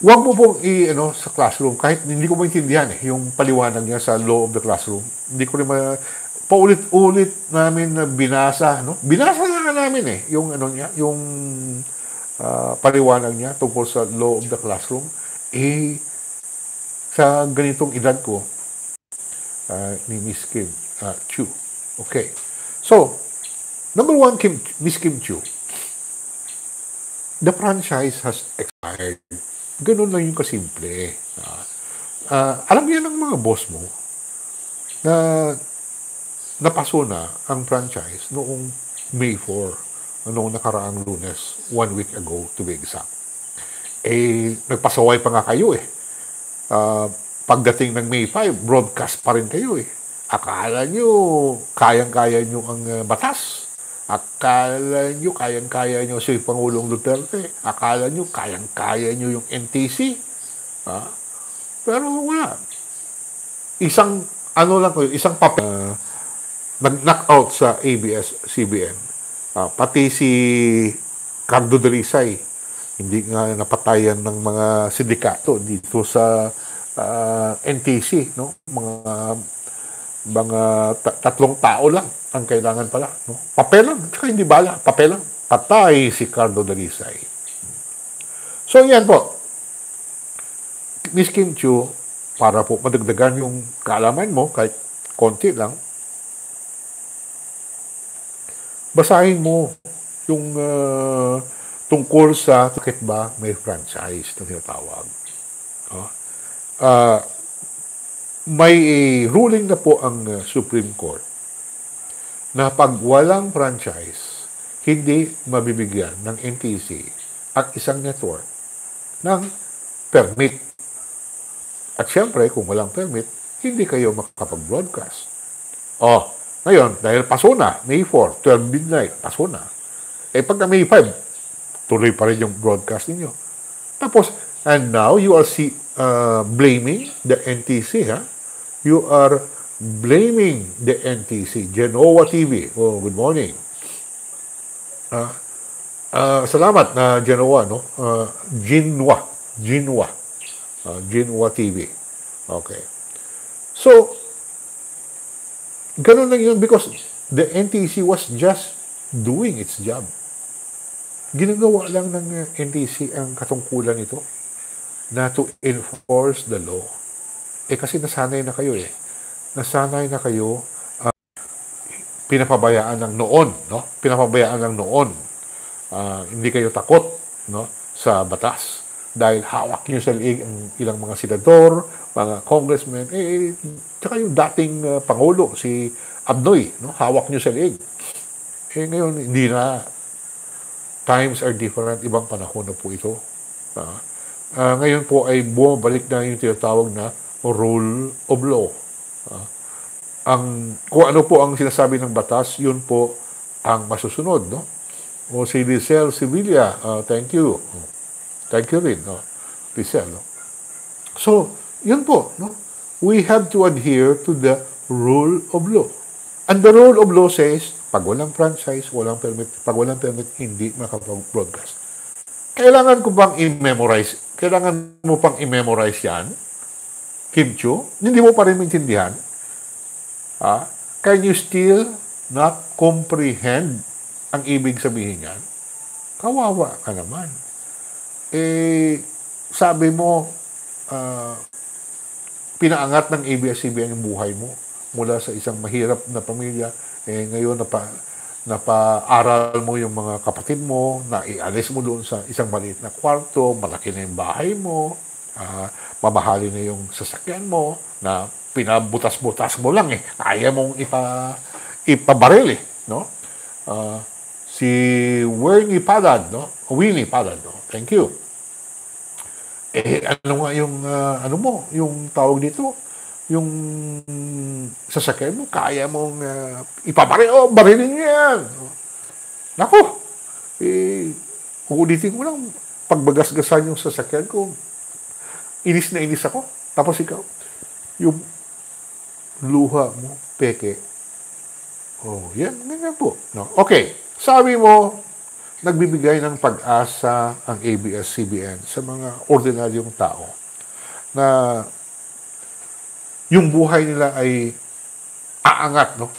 Huwag mo pong i ano sa classroom kahit hindi ko maintindihan eh yung paliwanag niya sa law of the classroom. Hindi ko rin ma paulit-ulit namin na binasa, no? Binasa na namin eh, yung ano niya, yung uh, paliwanag niya tungkol sa law of the classroom. Eh, sa ganitong edad ko, uh, ni Miss Kim uh, Chu. Okay. So, number one, Kim, Miss Kim Chu, the franchise has expired. Ganun lang yung kasimple. Uh, uh, alam niya ng mga boss mo na napaso na ang franchise noong May 4, noong nakaraang lunes, one week ago to be exact. Eh, nagpasaway pa nga kayo eh. Uh, pagdating ng May 5, broadcast pa rin kayo eh. Akala nyo, kayang-kaya nyo ang uh, batas. Akala nyo, kayang-kaya nyo si Pangulong Duterte. Akala nyo, kayang-kaya nyo yung NTC. Ha? Pero wala. Isang, ano lang ko, isang papel. Uh, nag-knock out sa ABS-CBN. Uh, ah, pati si Cardo Derisay, hindi nga napatayan ng mga sindikato dito sa uh, ah, NTC, no? Mga mga tatlong tao lang ang kailangan pala, no? Papel lang, tsaka hindi bala, papel lang. Patay si Cardo Derisay. So, yan po. Miss Kim Chu, para po madagdagan yung kaalaman mo, kahit konti lang, basahin mo yung uh, tungkol sa bakit ba may franchise na tinatawag. Uh, uh, may ruling na po ang uh, Supreme Court na pag walang franchise, hindi mabibigyan ng NTC ang isang network ng permit. At syempre, kung walang permit, hindi kayo makakapag-broadcast. Oh, ngayon, dahil paso na, May 4, 12 midnight, paso na. Eh pagka May 5, tuloy pa rin yung broadcast ninyo. Tapos, and now you are see, uh, blaming the NTC, ha? You are blaming the NTC, Genoa TV. Oh, good morning. Uh, uh, salamat na Genoa, no? Uh, Jinwa. Jinwa. Uh, Jinwa TV. Okay. So, Ganun lang yun because the NTC was just doing its job. Ginagawa lang ng uh, NTC ang katungkulan nito na to enforce the law. Eh kasi nasanay na kayo eh. Nasanay na kayo uh, pinapabayaan ng noon, no? Pinapabayaan ng noon. Uh, hindi kayo takot, no? Sa batas. Dahil hawak niyo sa liig ang ilang mga senador, mga congressmen, eh, tsaka yung dating uh, Pangulo, si Abnoy, no? hawak nyo sa leeg. Eh ngayon, hindi na. Times are different, ibang panahon na po ito. Uh, uh, ngayon po ay bumabalik na yung tinatawag na rule of law. Uh, ang, kung ano po ang sinasabi ng batas, yun po ang masusunod. No? O si Lizelle Sevilla, uh, thank you. Thank you rin, no? Lizelle. No? So, yun po, no? We have to adhere to the rule of law. And the rule of law says, pag walang franchise, walang permit, pag walang permit, hindi makapag-broadcast. Kailangan ko bang i-memorize? Kailangan mo pang i-memorize yan? Kim Chu? Hindi mo pa rin maintindihan? Ah, can you still not comprehend ang ibig sabihin yan? Kawawa ka naman. Eh, sabi mo, uh, pinaangat ng ABS-CBN yung buhay mo mula sa isang mahirap na pamilya, eh ngayon napa, napa-aral mo yung mga kapatid mo, na ialis mo doon sa isang maliit na kwarto, malaki na yung bahay mo, uh, mamahali na yung sasakyan mo, na pinabutas-butas mo lang eh. Kaya mong ipa, ipabaril eh. No? Uh, si Winnie Padad, no? Winnie Padad, no? Thank you. Eh, ano nga yung, uh, ano mo, yung tawag dito, yung sasakyan mo, kaya mong uh, ipabaril, oh, barilin niya yan. Nako, eh, uulitin ko lang, pagbagasgasan yung sasakyan ko, inis na inis ako. Tapos ikaw, yung luha mo, peke. Oh, yan, ganyan po. No? Okay, sabi mo, nagbibigay ng pag-asa ang ABS-CBN sa mga ordinaryong tao na yung buhay nila ay aangat, no?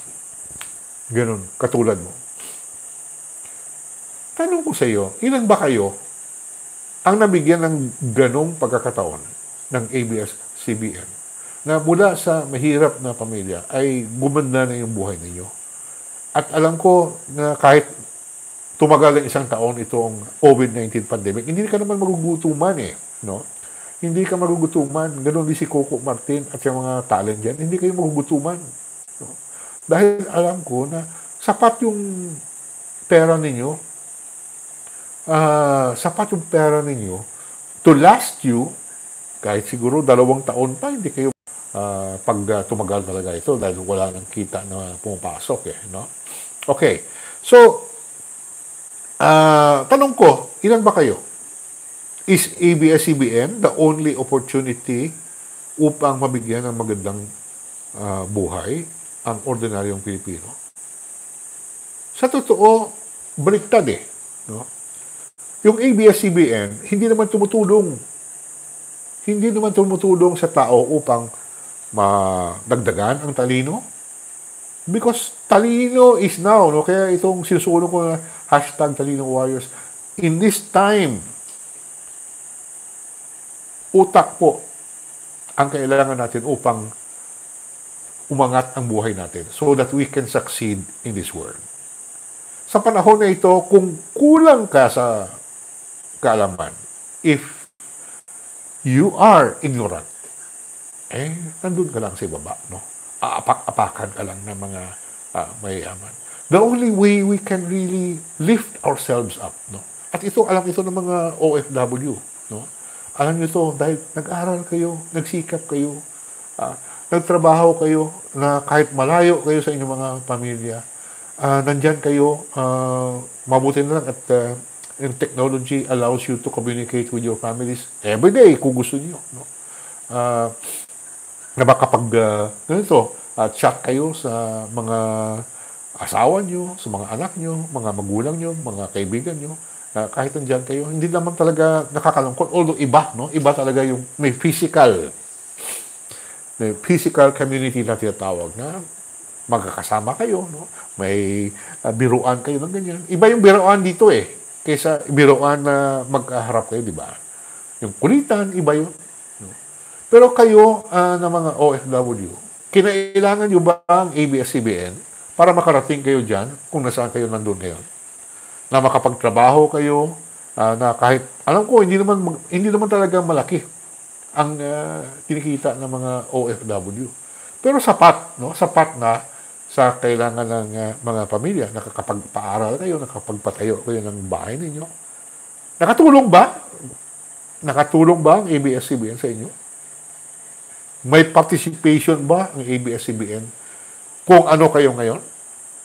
Ganun, katulad mo. Tanong ko sa iyo, ilan ba kayo ang nabigyan ng ganong pagkakataon ng ABS-CBN na mula sa mahirap na pamilya ay gumanda na yung buhay ninyo. At alam ko na kahit tumagal ng isang taon itong COVID-19 pandemic, hindi ka naman magugutuman eh. No? Hindi ka magugutuman. Ganon din si Coco Martin at yung mga talent dyan. Hindi kayo magugutuman. No? Dahil alam ko na sapat yung pera ninyo uh, sapat yung pera ninyo to last you kahit siguro dalawang taon pa hindi kayo uh, pag uh, tumagal talaga ito dahil wala nang kita na pumapasok eh no okay so uh, tanong ko ilan ba kayo is ABS-CBN the only opportunity upang mabigyan ng magandang uh, buhay ang ordinaryong Pilipino sa totoo baliktad eh no yung ABS-CBN, hindi naman tumutulong. Hindi naman tumutulong sa tao upang madagdagan ang talino. Because talino is now, no? kaya itong sinusulo ko na hashtag talino warriors, in this time, utak po ang kailangan natin upang umangat ang buhay natin so that we can succeed in this world. Sa panahon na ito, kung kulang ka sa kaalaman. If you are ignorant, eh, nandun ka lang sa baba, no? Aapak-apakan ka lang ng mga uh, mayayaman. The only way we can really lift ourselves up, no? At ito, alam ito ng mga OFW, no? Alam nyo ito, dahil nag-aral kayo, nagsikap kayo, uh, nagtrabaho kayo, na kahit malayo kayo sa inyong mga pamilya, uh, nandyan kayo, uh, mabuti na lang at uh, and technology allows you to communicate with your families every day kung gusto niyo. No? Uh, na makapag uh, ganito, uh, chat kayo sa mga asawa niyo, sa mga anak niyo, mga magulang niyo, mga kaibigan niyo, uh, kahit nandiyan kayo, hindi naman talaga nakakalungkot. Although iba, no? Iba talaga yung may physical may physical community na tinatawag na magkakasama kayo, no? May uh, biruan kayo ng ganyan. Iba yung biruan dito eh kaysa biroan na magkaharap kayo, di ba? Yung kulitan, iba yun. Pero kayo uh, na mga OFW, kinailangan nyo ba ang ABS-CBN para makarating kayo dyan kung nasaan kayo nandun ngayon? Na makapagtrabaho kayo, uh, na kahit, alam ko, hindi naman, hindi naman talaga malaki ang uh, kinikita ng mga OFW. Pero sapat, no? Sapat na sa kailangan ng uh, mga pamilya. Nakakapagpaaral kayo, nakapagpatayo kayo ng bahay ninyo. Nakatulong ba? Nakatulong ba ang ABS-CBN sa inyo? May participation ba ang ABS-CBN kung ano kayo ngayon?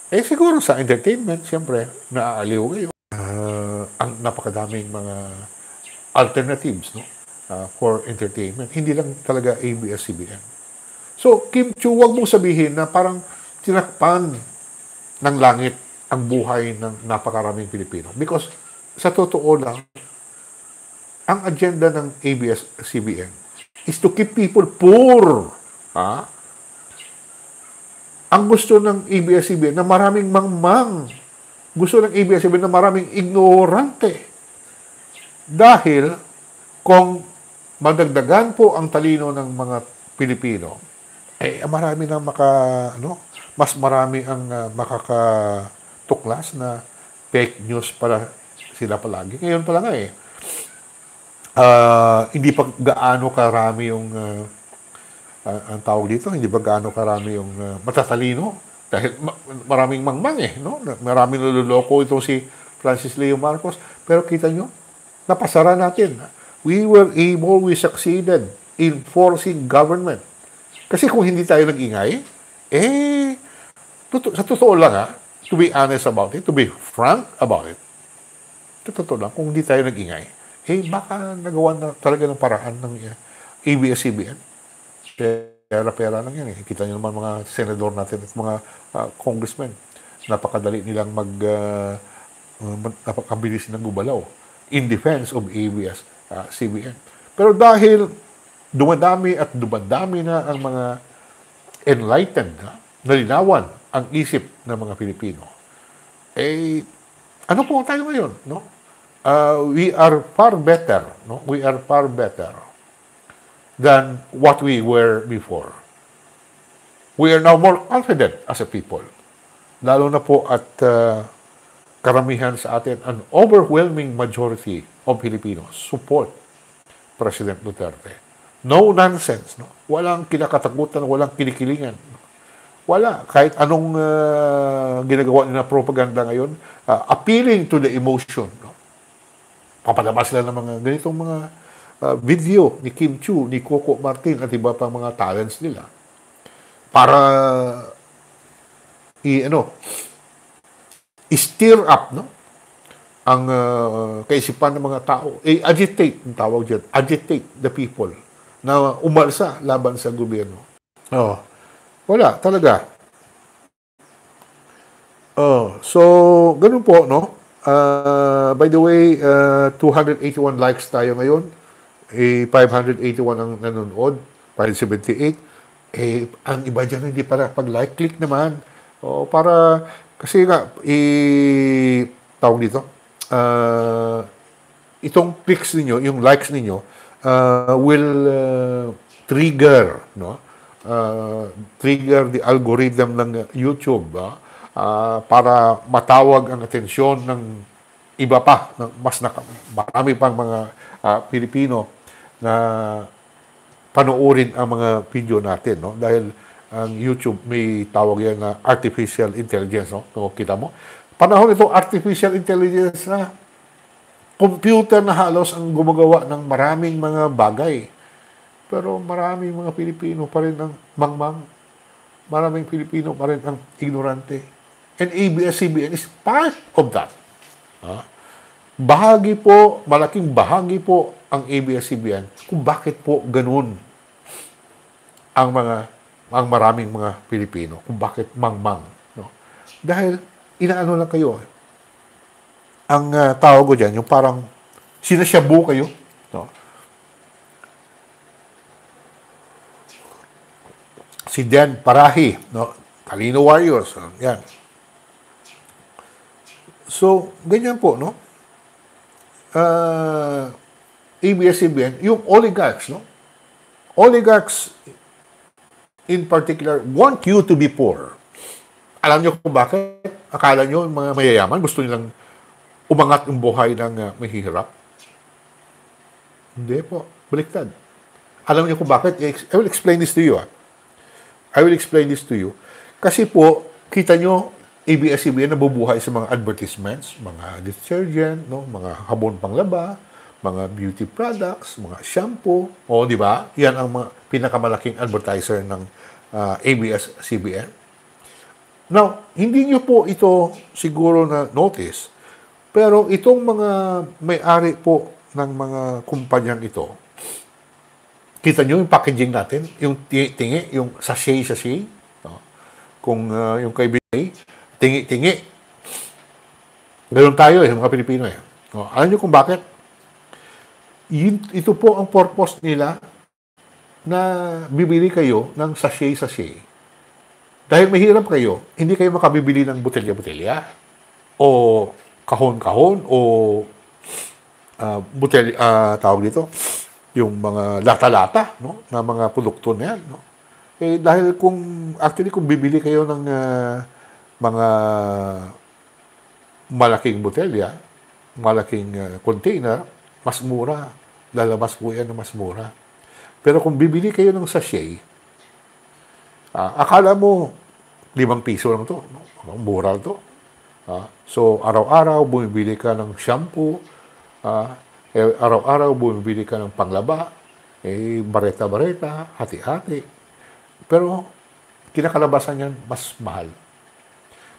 Eh siguro sa entertainment, siyempre, naaaliw kayo. Uh, ang napakadaming mga alternatives no? Uh, for entertainment. Hindi lang talaga ABS-CBN. So, Kim Chu, wag mong sabihin na parang tinakpan ng langit ang buhay ng napakaraming Pilipino. Because sa totoo lang, ang agenda ng ABS-CBN is to keep people poor. Ha? Ang gusto ng ABS-CBN na maraming mangmang. Gusto ng ABS-CBN na maraming ignorante. Dahil kung madagdagan po ang talino ng mga Pilipino, eh marami na maka ano, mas marami ang uh, makakatuklas na fake news para sila palagi. Ngayon pa lang eh. Uh, hindi pa gaano karami yung uh, uh, ang tawag dito, hindi pa gaano karami yung uh, matatalino dahil ma- maraming mangmang eh, no? Maraming naluloko itong si Francis Leo Marcos. Pero kita nyo, napasara natin. We were able, we succeeded in forcing government. Kasi kung hindi tayo nag-ingay, eh, sa totoo lang ha, to be honest about it, to be frank about it, sa totoo lang, kung hindi tayo nag-ingay, eh baka nagawa na talaga ng paraan ng uh, ABS-CBN. Pera-pera lang yan eh. Kita niyo naman mga senador natin at mga uh, congressmen. Napakadali nilang mag, uh, napakabilis ng gubalaw in defense of ABS-CBN. Pero dahil dumadami at dumadami na ang mga enlightened, nalinawan ang isip ng mga Pilipino, eh, ano po tayo ngayon, no? Uh, we are far better, no? We are far better than what we were before. We are now more confident as a people. Lalo na po at uh, karamihan sa atin, an overwhelming majority of Filipinos support President Duterte. No nonsense. No? Walang kinakatakutan, walang kinikilingan. Wala. Kahit anong uh, ginagawa nila propaganda ngayon, uh, appealing to the emotion. No? Papalabas sila ng mga ganitong mga uh, video ni Kim Chu, ni Coco Martin at iba pang mga talents nila para i ano i-stir up no ang uh, kaisipan ng mga tao. Eh agitate ang tawag diyan agitate the people na umalsa laban sa gobyerno. Oh wala talaga. Oh so ganun po no? Uh, by the way uh, 281 likes tayo ngayon eh 581 ang nanonood 578 eh ang iba diyan hindi para pag like click naman. Oh para kasi nga, i tawag dito, uh, itong clicks ninyo, yung likes ninyo, uh, will uh, trigger, no? Uh, trigger the algorithm ng YouTube uh, uh, para matawag ang atensyon ng iba pa, ng mas na, marami pang mga uh, Pilipino na panoorin ang mga video natin, no? Dahil ang YouTube, may tawag yan na artificial intelligence. No? So, kita mo? Panahon ito, artificial intelligence na computer na halos ang gumagawa ng maraming mga bagay. Pero maraming mga Pilipino pa rin ang mangmang. Maraming Pilipino pa rin ang ignorante. And ABS-CBN is part of that. Ha? Bahagi po, malaking bahagi po ang ABS-CBN kung bakit po ganun ang mga ang maraming mga Pilipino kung bakit mangmang. No? Dahil inaano lang kayo. Ang uh, tawag ko dyan, yung parang sinasyabu kayo. No? Si Dan Parahi, no? Kalino Warriors. Yan. So, ganyan po, no? Uh, ABS-CBN, yung oligarchs, no? Oligarchs in particular want you to be poor. Alam niyo kung bakit? Akala niyo mga mayayaman gusto nilang umangat yung buhay ng uh, mahihirap? Hindi po. Baliktad. Alam niyo kung bakit? I will explain this to you. Ah. I will explain this to you. Kasi po, kita niyo, ABS-CBN nabubuhay sa mga advertisements, mga detergent, no, mga habon panglaba, mga beauty products, mga shampoo, o di ba? Yan ang mga pinakamalaking advertiser ng uh, ah, ABS-CBN. Now, hindi nyo po ito siguro na notice, pero itong mga may-ari po ng mga kumpanyang ito, kita nyo yung packaging natin, yung tingi, yung sachet-sachet, no? kung uh, yung kaibigan, tingi-tingi. Ganun tayo eh, mga Pilipino eh. No? Alam nyo kung bakit? Ito po ang purpose nila na bibili kayo ng sachet-sachet. Dahil mahirap kayo, hindi kayo makabibili ng botelya-botelya o kahon-kahon o uh, botelya, uh, tawag dito, yung mga lata-lata no, na mga produkto na yan. No? Eh, dahil kung, actually, kung bibili kayo ng uh, mga malaking botelya, malaking uh, container, mas mura. Lalabas po yan na mas mura. Pero kung bibili kayo ng sachet, uh, akala mo, limang piso lang to. Mura to. Uh, so, araw-araw, bumibili ka ng shampoo. Uh, eh, araw-araw, bumibili ka ng panglaba. Eh, bareta-bareta, hati-hati. Pero, kinakalabasan yan, mas mahal.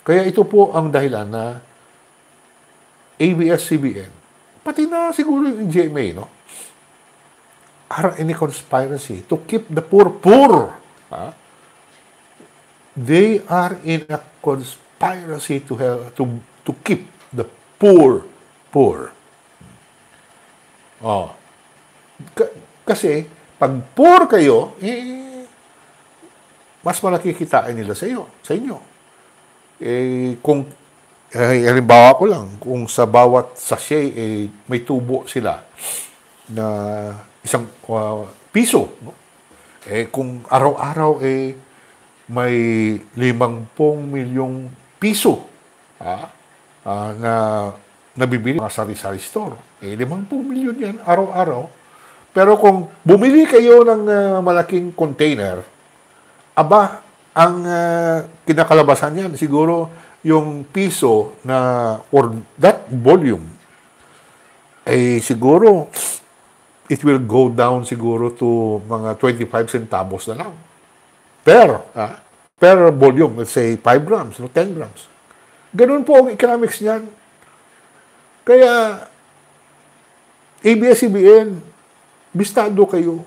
Kaya ito po ang dahilan na ABS-CBN Pati na siguro yung GMA, no? Are in conspiracy to keep the poor poor. Ha? They are in a conspiracy to help, to to keep the poor poor. Oh. K- kasi pag poor kayo, eh, mas malaki kitain nila sa iyo, sa inyo. Eh, kung, eh, halimbawa ko lang, kung sa bawat sachet, eh, may tubo sila na isang uh, piso. No? Eh, kung araw-araw, eh, may limangpong milyong piso ah, ah, na nabibili sa sari-sari store. Eh, limangpong milyon yan araw-araw. Pero kung bumili kayo ng uh, malaking container, aba, ang uh, kinakalabasan niyan siguro yung piso na or that volume ay eh, siguro it will go down siguro to mga 25 centavos na lang. Per ah, per volume let's say 5 grams no 10 grams. Ganun po ang economics niyan. Kaya ABS-CBN bistado kayo.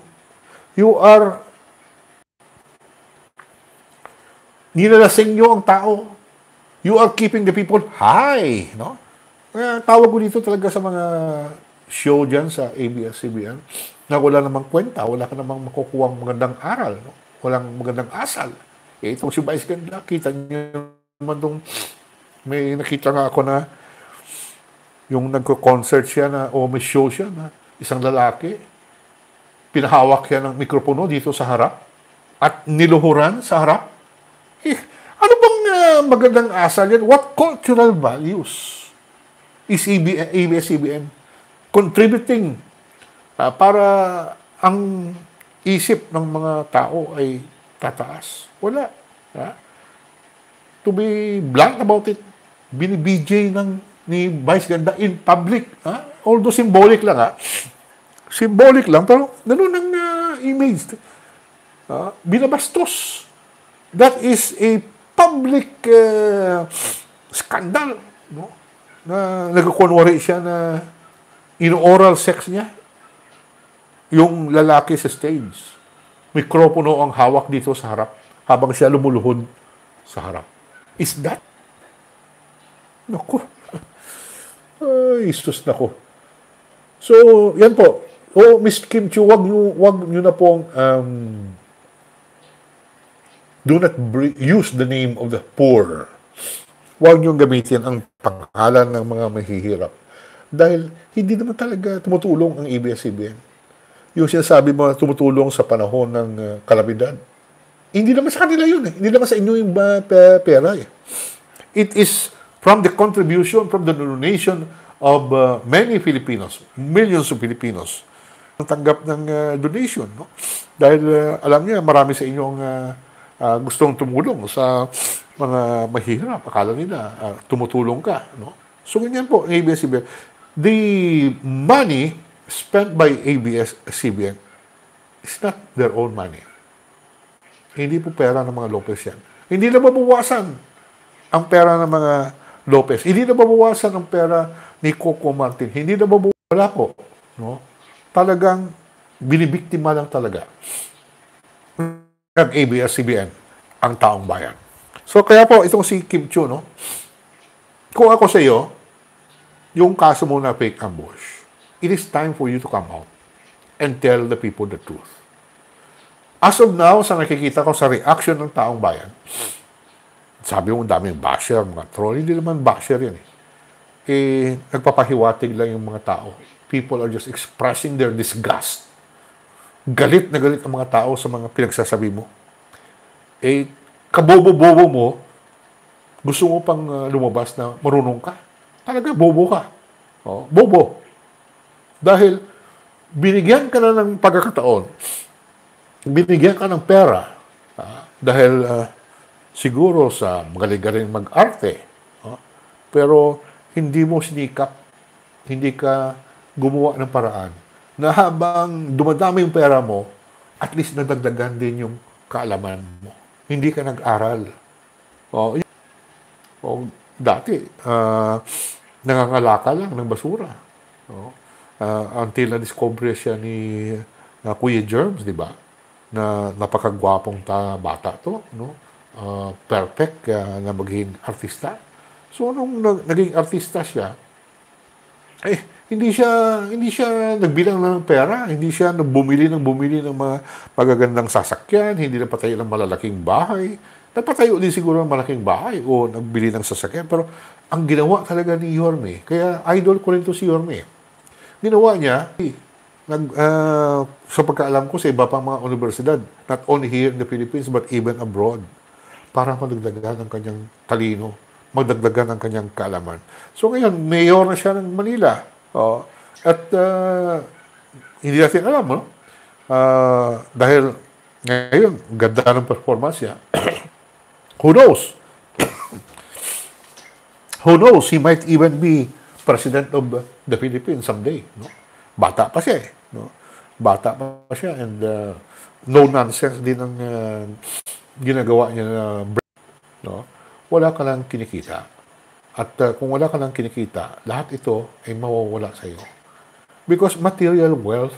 You are Nilalasing nyo ang tao. You are keeping the people high. No? Kaya tawag ko dito talaga sa mga show dyan sa ABS-CBN na wala namang kwenta, wala ka namang makukuha magandang aral, no? walang magandang asal. Eh, itong si Vice Ganda, kita niyo naman itong, may nakita nga ako na yung nagko-concert siya na, o may show siya na isang lalaki, pinahawak siya ng mikropono dito sa harap at niluhuran sa harap ano bang uh, magandang asal yan? What cultural values is ABS-CBN contributing uh, para ang isip ng mga tao ay tataas? Wala. Ha? To be blunt about it, binibijay ng ni Vice Ganda in public. Ha? Although symbolic lang, ha? Symbolic lang, pero ganun ang uh, image. Uh, binabastos that is a public uh, scandal, no? Na nagkukunwari siya na ino-oral sex niya. Yung lalaki sa stage. Mikropono ang hawak dito sa harap habang siya lumuluhod sa harap. Is that? Naku. Ay, istos na ko. So, yan po. Oh, Miss Kim Chu, wag niyo wag niyo na pong um, Do not use the name of the poor. Huwag niyong gamitin ang pangalan ng mga mahihirap. Dahil hindi naman talaga tumutulong ang ABS-CBN. Yung sinasabi mo tumutulong sa panahon ng uh, kalamidad. Hindi naman sa kanila yun. Eh. Hindi naman sa inyo yung uh, pera. Eh. It is from the contribution, from the donation of uh, many Filipinos, millions of Filipinos, ang tanggap ng uh, donation. No? Dahil uh, alam niya, marami sa inyong uh, uh, gustong tumulong sa mga mahirap. Akala nila uh, tumutulong ka. No? So, ganyan po, ABS-CBN. The money spent by ABS-CBN is not their own money. Hindi po pera ng mga Lopez yan. Hindi na mabawasan ang pera ng mga Lopez. Hindi na mabawasan ang pera ni Coco Martin. Hindi na mabawasan. Wala po. No? Talagang binibiktima lang talaga ng ABS-CBN ang taong bayan. So kaya po itong si Kim Chu, no? Kung ako sa iyo, yung kaso mo na fake ambush, it is time for you to come out and tell the people the truth. As of now, sa nakikita ko sa reaction ng taong bayan, sabi mo, daming basher, mga troll. Hindi naman basher yan eh. Eh, nagpapahiwatig lang yung mga tao. People are just expressing their disgust galit na galit ang mga tao sa mga pinagsasabi mo. Eh, kabobo-bobo mo, gusto mo pang uh, lumabas na marunong ka. Talaga, bobo ka. Oh, bobo. Dahil binigyan ka na ng pagkakataon, binigyan ka ng pera, uh, dahil uh, siguro sa magaling-galing mag-arte, uh, pero hindi mo sinikap, hindi ka gumawa ng paraan na habang dumadami yung pera mo, at least nadagdagan din yung kaalaman mo. Hindi ka nag-aral. O, o dati, uh, nangangalaka lang ng basura. O, uh, until na-discover siya ni uh, Kuya Germs, di ba? Na napakagwapong ta bata to, no? Uh, perfect uh, na maging artista. So, nung naging artista siya, eh, hindi siya hindi siya nagbilang ng pera, hindi siya bumili ng bumili ng mga magagandang sasakyan, hindi na patay ng malalaking bahay. Napatayo din siguro ng malaking bahay o nagbili ng sasakyan. Pero ang ginawa talaga ni Yorme, kaya idol ko rin to si Yorme. Ginawa niya, nag, uh, sa pagkaalam ko sa iba pang mga universidad, not only here in the Philippines, but even abroad, para madagdagan ang kanyang talino, magdagdagan ang kanyang kaalaman. So ngayon, mayor na siya ng Manila. Oh, at uh, hindi natin alam, no? Uh, dahil ngayon, ganda ng performance niya. Who knows? Who knows? He might even be president of the Philippines someday. No? Bata pa siya eh. No? Bata pa siya and uh, no nonsense din ang uh, ginagawa niya na no? Wala ka lang kinikita. At uh, kung wala ka lang kinikita, lahat ito ay mawawala sa iyo. Because material wealth,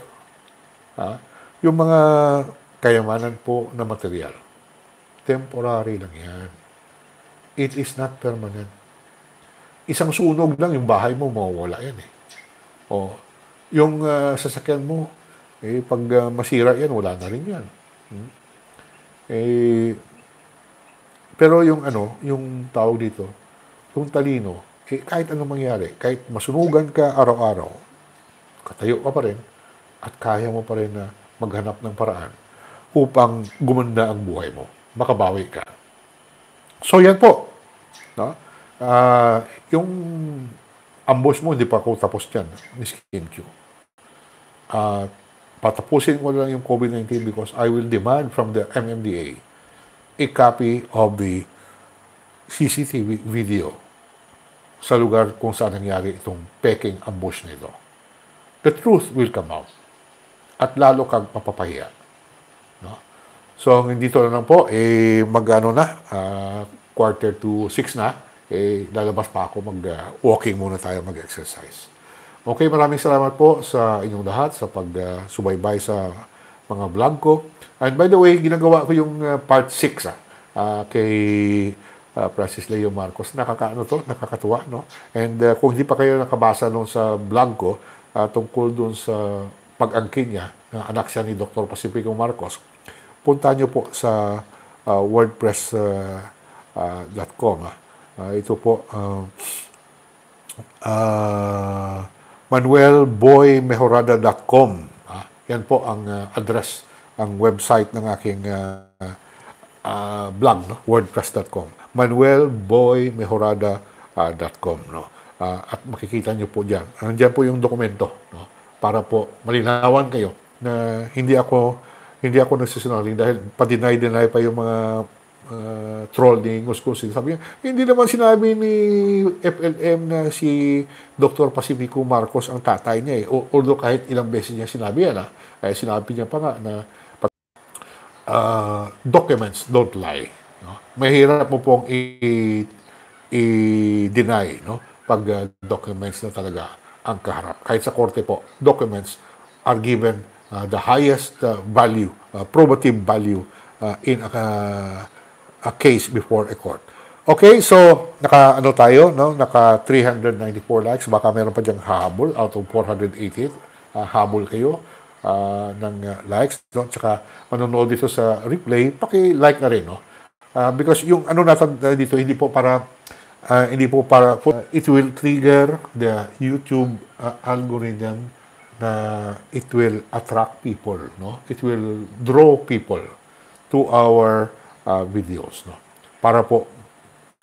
ha? yung mga kayamanan po na material, temporary lang yan. It is not permanent. Isang sunog lang, yung bahay mo, mawawala yan eh. O, yung uh, sasakyan mo, eh, pag uh, masira yan, wala na rin yan. Hmm? Eh, pero yung ano, yung tawag dito, yung talino, eh, kahit anong mangyari, kahit masunugan ka araw-araw, katayo ka pa rin, at kaya mo pa rin na maghanap ng paraan upang gumanda ang buhay mo. Makabawi ka. So, yan po. No? Uh, yung ambush mo, hindi pa ako tapos dyan, Miss Kim Q. Uh, patapusin ko lang yung COVID-19 because I will demand from the MMDA a copy of the CCTV video sa lugar kung saan nangyari itong peking ambush nito. The truth will come out at lalo kang mapapahiya. No? So, dito na lang po, eh, mag-ano na, uh, quarter to six na, eh, lalabas pa ako, mag-walking uh, muna tayo, mag-exercise. Okay, maraming salamat po sa inyong lahat sa pagsubaybay uh, sa mga vlog ko. And by the way, ginagawa ko yung uh, part 6 ah, uh, kay uh, Francis Leo Marcos. Nakakaano to, nakakatuwa, no? And uh, kung hindi pa kayo nakabasa nung sa vlog ko uh, tungkol doon sa pag-angkin niya, na anak siya ni Dr. Pacifico Marcos, punta niyo po sa uh, wordpress.com. Uh, uh, uh, ito po, uh, uh, manuelboymejorada.com. Ah, yan po ang uh, address, ang website ng aking uh, uh, blog, no? wordpress.com. manuelboymejorada.com. No? Uh, at makikita nyo po dyan. Nandiyan po yung dokumento no? para po malinawan kayo na hindi ako hindi ako nagsisinungaling dahil pa-deny-deny pa yung mga uh, troll ni Nguskusin. Sabi niya, hindi naman sinabi ni FLM na si Dr. Pacifico Marcos ang tatay niya eh. Although kahit ilang beses niya sinabi yan, ah, eh, sinabi niya pa nga na uh, documents don't lie. No? Mahirap mo pong i- i-deny no? pag uh, documents na talaga ang kaharap. Kahit sa korte po, documents are given uh, the highest uh, value, uh, probative value uh, in a a case before a court. Okay, so naka ano tayo, no? Naka 394 likes, baka meron pa diyang habol out of 488. Uh, habol kayo uh, ng uh, likes, no? Tsaka manonood dito sa replay, paki-like na rin, no? Uh, because yung ano natin uh, dito hindi po para uh, hindi po para uh, it will trigger the YouTube uh, algorithm na it will attract people, no? It will draw people to our uh, videos. No? Para po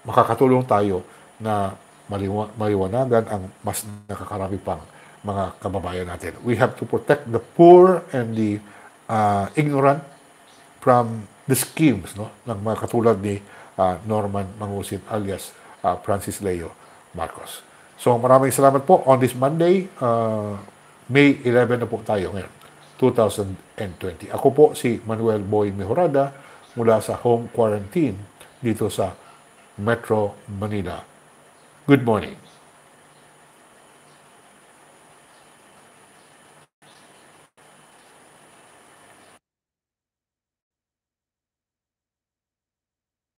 makakatulong tayo na maliwa- maliwanagan ang mas nakakarami pang mga kababayan natin. We have to protect the poor and the uh, ignorant from the schemes no, ng mga katulad ni uh, Norman Mangusin alias uh, Francis Leo Marcos. So maraming salamat po on this Monday, uh, May 11 na po tayo ngayon, 2020. Ako po si Manuel Boy Mejorada, mula sa home quarantine dito sa Metro Manila. Good morning.